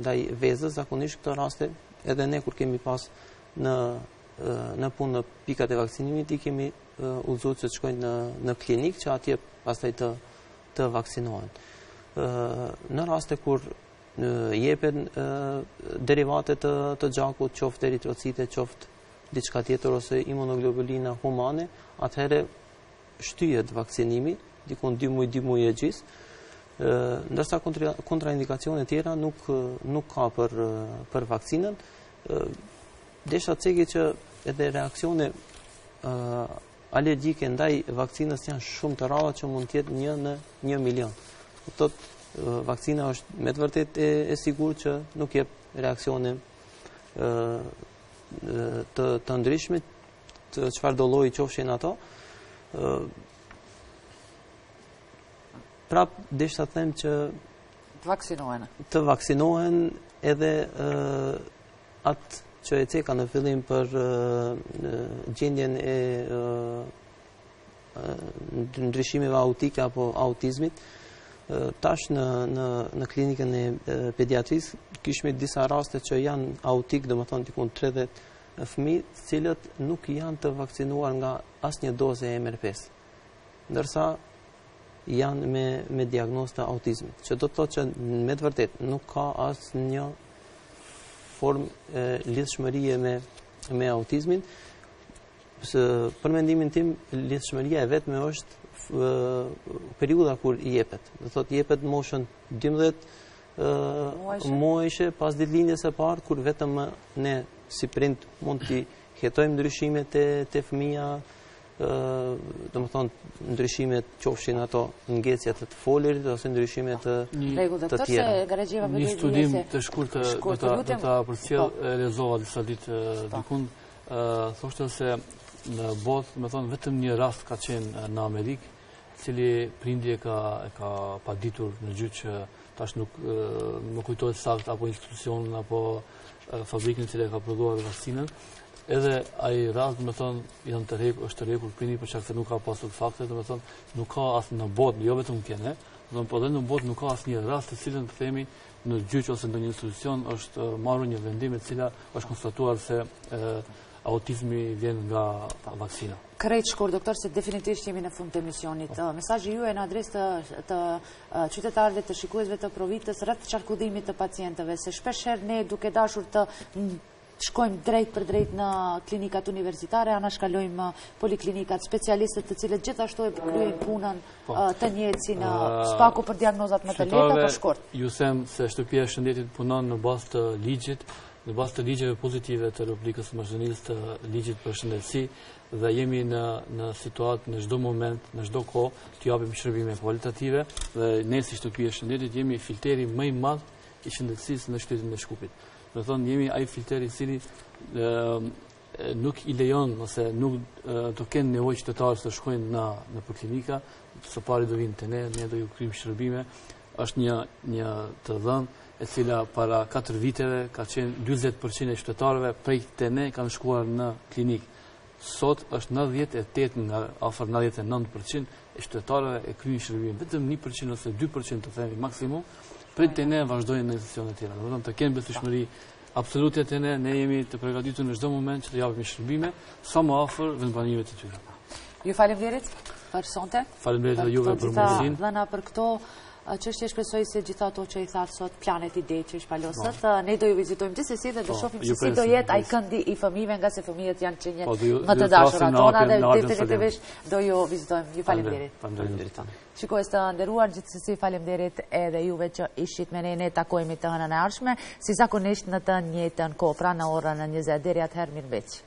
[SPEAKER 3] Ndaj vezës, zakonisht këto raste, edhe ne kur kemi pas në në punë në pikat e vaksinimit i kemi udhëzuar që të shkojnë në në klinikë që atje pastaj të të vaksinohen. Në raste kur jepen derivate të të gjakut, qoftë eritrocite, qoftë diçka tjetër ose imunoglobulina humane, atëherë shtyhet vaksinimi, diku 2 muaj, 2 muaj e gjysmë, ndërsa kontraindikacione tjera nuk, nuk ka për, për vakcinën. Deshta të ceki që edhe reaksione alergjike ndaj vakcinës janë shumë të rralla që mund të jetë një në një milion. Kështu që vakcina është me të vërtetë e, e sigurt që nuk jep reaksione të, të ndryshme, të çfarëdo lloji qofshin ato. ë Prap deshta të them që
[SPEAKER 1] të vaksinohen.
[SPEAKER 3] Të vaksinohen edhe ë atë që e ceka në fillim për gjendjen e ndryshimeve autike apo autizmit tash në në në klinikën e pediatrisë kishme disa raste që janë autik, domethënë diku 30 fëmijë të cilët nuk janë të vakcinuar nga asnjë dozë e MRP-s, ndërsa janë me me diagnozë të autizmit, që do të thotë që me të vërtetë nuk ka asnjë formë lidhshmërie me me autizmin. Se për mendimin tim lidhshmëria e vetme është periudha kur jepet. Do thotë jepet në moshën 12 Muajshe, pas ditëlindjes së parë, kur vetëm ne si prind mund t'i hetojmë ndryshime te fëmija, domethënë, ndryshime qofshin ato ngecje të të folirit, ose ndryshime të tjera.
[SPEAKER 2] Një studim të shkurtër të ta përcjell, e lexova disa ditë dikund, thoshte se në botë, domethënë, vetëm një rast ka qenë në Amerikë, Cili prindi e ka paditur në gjyqë që tash nuk më kujtohet saktë apo institucionin apo fabrikën e cila e ka prodhuar vaksinën, edhe ai rast, domethënë, janë tërhequr, është tërhequr prindi, për shkak se nuk ka pasur fakte, domethënë, nuk ka as në botë, jo vetëm te ne, domethënë po dhe në botë nuk ka asnjë rast të cilën të themi në gjyqë ose në një institucion është marrë një vendim e cila është konstatuar se autizmi vjen nga vaksina.
[SPEAKER 1] Krejt shkurt, doktor, se definitivisht jemi në fund të emisionit. Po. Mesazhi juaj në adresë të qytetarëve të shikuesve të provitës rreth qarkullimit të pacientëve, se shpeshherë ne duke dashur të shkojmë drejtpërdrejt në klinikat universitare, anashkalojmë poliklinikat specialistike të cilat gjithashtu e kryejnë punën po. të njëjtë si në së paku për diagnozat më të lehta për shkurt.
[SPEAKER 2] Ju them se shtëpia e shëndetit punon në bazë të ligjit, Në bazë të ligjeve pozitive të Republikës së Maqedonisë të ligjit për shëndetësi dhe jemi në në situatë në çdo moment, në çdo kohë të japim shërbime kvalitative dhe ne si shtëpi e shëndetit jemi filteri më i madh i shëndetësisë në qytetin e Shkupit. Domethënë jemi ai filteri i cili nuk i lejon ose nuk të kenë nevojë qytetarët të shkojnë në në klinika, së pari do vijnë te ne, ne do ju kryejmë shërbime Është një një të dhënë e cila para 4 viteve ka qenë 40% e qytetarëve prej te ne kanë shkuar në klinikë. Sot është 98 nga afër 99% e qytetarëve e kryejnë shërbimin. Vetëm 1% ose 2% të themi maksimum prej te ne vazhdojnë në institucione të tjera. Do të thotë të kenë besueshmëri Absolute te ne, ne jemi të pregatitur në çdo moment që të japim shërbime, sa më afër vendbanimeve të tyre.
[SPEAKER 1] Ju faleminderit, për sonte.
[SPEAKER 2] Faleminderit dhe juve për mundësinë.
[SPEAKER 1] Dhënë për këto çështje, shpresoj se gjitha ato që i thatë sot, planet, idetë që i shpalosët, po. ne do ju vizitojmë gjithsesi dhe do po, shofim që si do jetë ai këndi i fëmijëve ngase fëmijët janë qeniet po, më të dashura tona dhe definitivisht do ju vizitojmë. Ju falim djerit. Shikues të nderuar, gjithsesi faleminderit edhe juve që ishit me ne, ne takohemi të hënën e ardhshme, si zakonisht në të njëjtën kohë, pra në orën 20 deri atëherë mirëmbetshi.